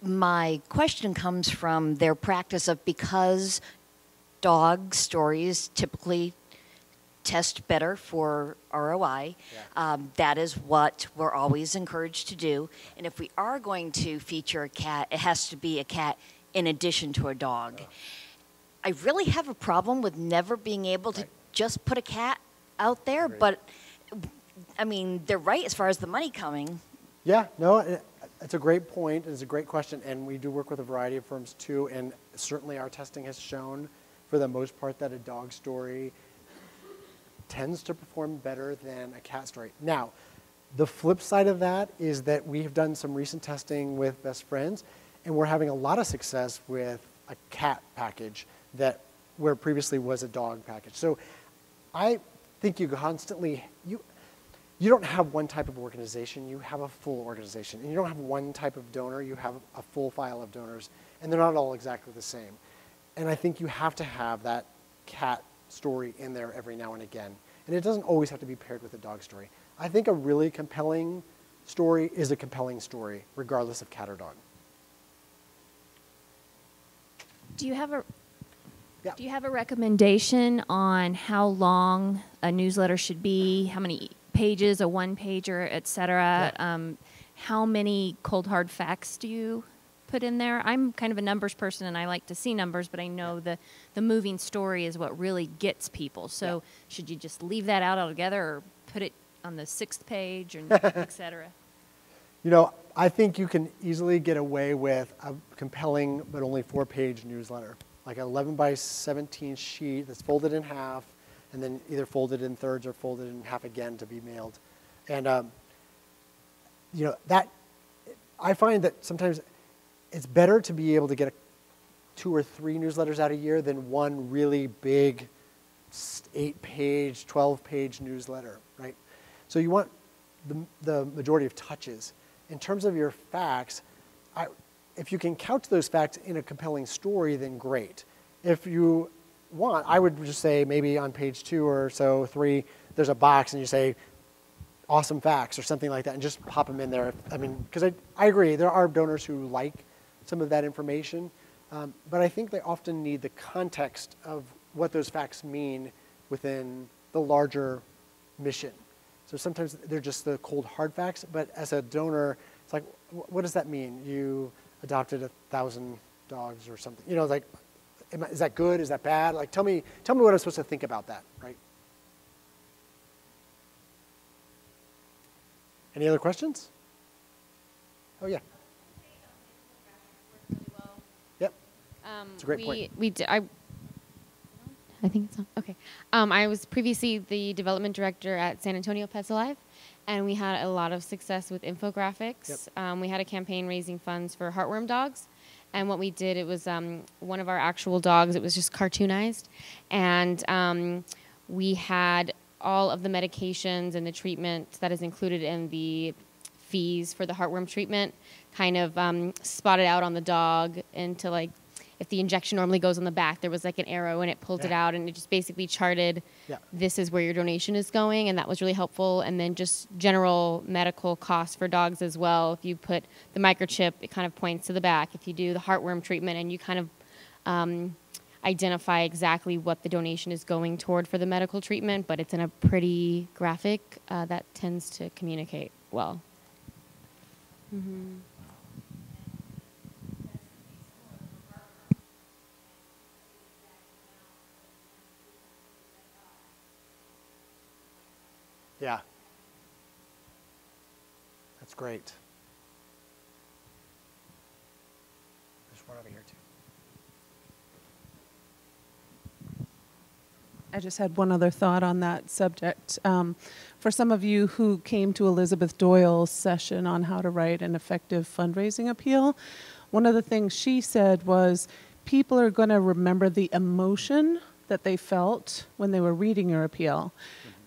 My question comes from their practice of because dog stories typically test better for ROI. Um, that is what we're always encouraged to do. And if we are going to feature a cat, it has to be a cat in addition to a dog. I really have a problem with never being able to Right. just put a cat out there, Agreed. but I mean, they're right as far as the money coming. Yeah, no, it- it's a great point. It's a great question, and we do work with a variety of firms too. And certainly, our testing has shown, for the most part, that a dog story tends to perform better than a cat story. Now, the flip side of that is that we have done some recent testing with Best Friends, and we're having a lot of success with a cat package that where previously was a dog package. So I think you constantly you you don't have one type of organization. You have a full organization, and you don't have one type of donor. You have a full file of donors, and they're not all exactly the same. And I think you have to have that cat story in there every now and again. And it doesn't always have to be paired with a dog story. I think a really compelling story is a compelling story, regardless of cat or dog. Do you have a Yeah. Do you have a recommendation on how long a newsletter should be? How many pages, a one pager, et cetera? Um, how many cold hard facts do you put in there? I'm kind of a numbers person and I like to see numbers, but I know the, the moving story is what really gets people. So should you just leave that out altogether or put it on the sixth page and [LAUGHS] et cetera? You know, I think you can easily get away with a compelling but only four page newsletter, like an 11 by 17 sheet that's folded in half and then either folded in thirds or folded in half again to be mailed. And, um, you know, that, I find that sometimes it's better to be able to get two or three newsletters out a year than one really big eight page, 12 page newsletter, right? So you want the, the majority of touches. In terms of your facts, I, if you can couch those facts in a compelling story, then great. If you want, I would just say maybe on page two or so, three, there's a box and you say, awesome facts or something like that and just pop them in there. I mean, because I, I agree, there are donors who like some of that information, um, but I think they often need the context of what those facts mean within the larger mission. So sometimes they're just the cold hard facts, but as a donor, it's like, what does that mean? You adopted a thousand dogs or something. You know, like, I, is that good? Is that bad? Like, tell me, tell me what I'm supposed to think about that, right? Any other questions? Oh yeah. Um, It's a great we, point. We d- I, I think it's on. Okay. Um, I was previously the development director at San Antonio Pets Alive, and we had a lot of success with infographics. Um, we had a campaign raising funds for heartworm dogs. And what we did, it was um, one of our actual dogs. It was just cartoonized, and um, we had all of the medications and the treatment that is included in the fees for the heartworm treatment kind of um, spotted out on the dog into like if the injection normally goes on the back there was like an arrow and it pulled it out and it just basically charted Yeah. this is where your donation is going and that was really helpful. And then just general medical costs for dogs as well. If you put the microchip it kind of points to the back. If you do the heartworm treatment and you kind of um, identify exactly what the donation is going toward for the medical treatment but it's in a pretty graphic uh, that tends to communicate well. Mm-hmm. Yeah. That's great. There's one over here too. I just had one other thought on that subject. Um, for some of you who came to Elizabeth Doyle's session on how to write an effective fundraising appeal, one of the things she said was people are going to remember the emotion that they felt when they were reading your appeal.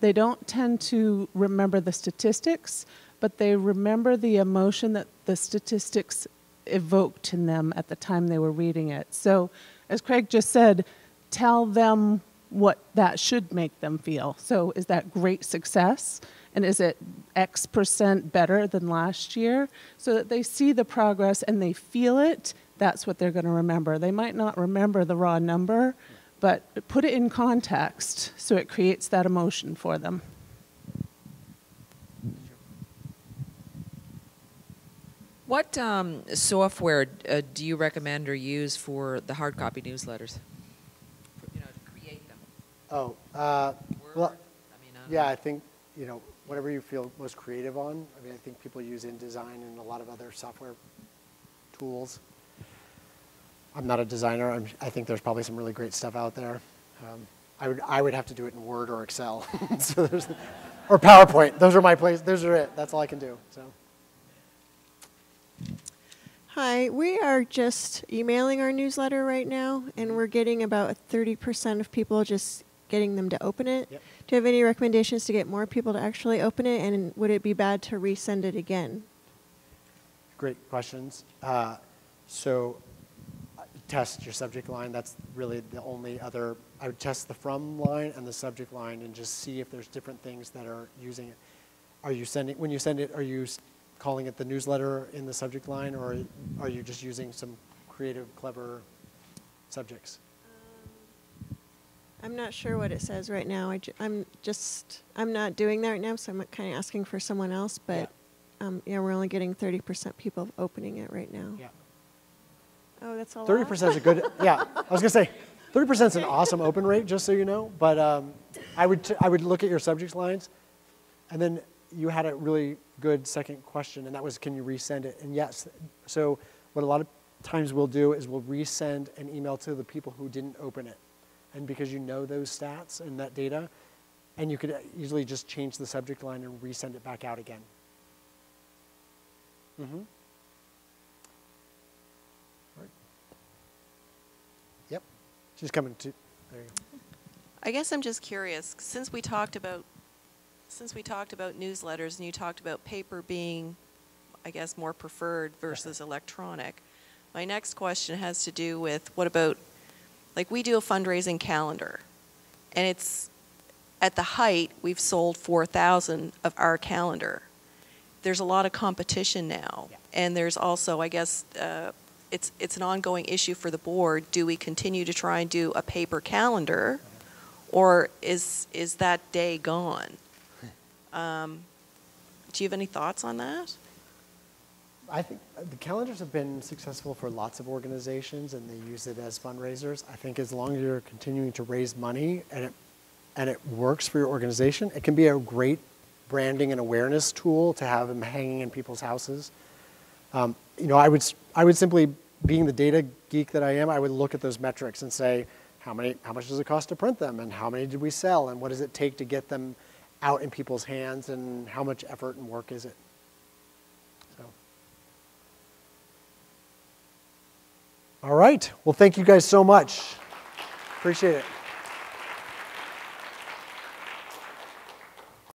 They don't tend to remember the statistics, but they remember the emotion that the statistics evoked in them at the time they were reading it. So, as Craig just said, tell them what that should make them feel. So, is that great success? And is it X percent better than last year? So that they see the progress and they feel it, that's what they're going to remember. They might not remember the raw number, but put it in context so it creates that emotion for them. What um, software uh, do you recommend or use for the hard copy newsletters? For, you know, to create them. Oh, uh, well, I mean, I yeah, know. I think, you know, whatever you feel most creative on. I mean, I think people use InDesign and a lot of other software tools. I'm not a designer. I'm, I think there's probably some really great stuff out there. Um, I would, I would have to do it in Word or Excel, [LAUGHS] so there's, or PowerPoint. Those are my place. Those are it. That's all I can do. So. Hi, we are just emailing our newsletter right now, and we're getting about 30% of people just getting them to open it. Yep. Do you have any recommendations to get more people to actually open it? And would it be bad to resend it again? Great questions. Uh, So test your subject line. That's really the only other, I would test the from line and the subject line and just see if there's different things that are using it. Are you sending, when you send it, are you calling it the newsletter in the subject line or are you just using some creative, clever subjects? I'm not sure what it says right now. I am just, I'm not doing that right now, so I'm kind of asking for someone else. But um, yeah, we're only getting 30% people opening it right now. Yeah. Oh, that's a lot. Thirty percent is a good, yeah, I was gonna say, thirty percent is an awesome open rate, just so you know, but um, I would, t- I would look at your subject lines, and then you had a really good second question, and that was, can you resend it? And yes, so what a lot of times we'll do is we'll resend an email to the people who didn't open it. And because you know those stats and that data, and you could easily just change the subject line and resend it back out again. Mm-hmm. Right. Yep. She's coming to. There you go. I guess I'm just curious, since we talked about, since we talked about newsletters and you talked about paper being, I guess, more preferred [LAUGHS] versus electronic, my next question has to do with what about, like we do a fundraising calendar, and it's, at the height, we've sold 4,000 of our calendar. There's a lot of competition now, and there's also, I guess, uh, it's, it's an ongoing issue for the board. Do we continue to try and do a paper calendar? or is is that day gone? Um, do you have any thoughts on that? I think uh, the calendars have been successful for lots of organizations, and they use it as fundraisers. I think as long as you're continuing to raise money and it and it works for your organization, it can be a great branding and awareness tool to have them hanging in people's houses. Um, you know, I would I would simply, being the data geek that I am, I would look at those metrics and say, how many, how much does it cost to print them, and how many did we sell, and what does it take to get them out in people's hands, and how much effort and work is it? So. All right. Well, thank you guys so much. Appreciate it.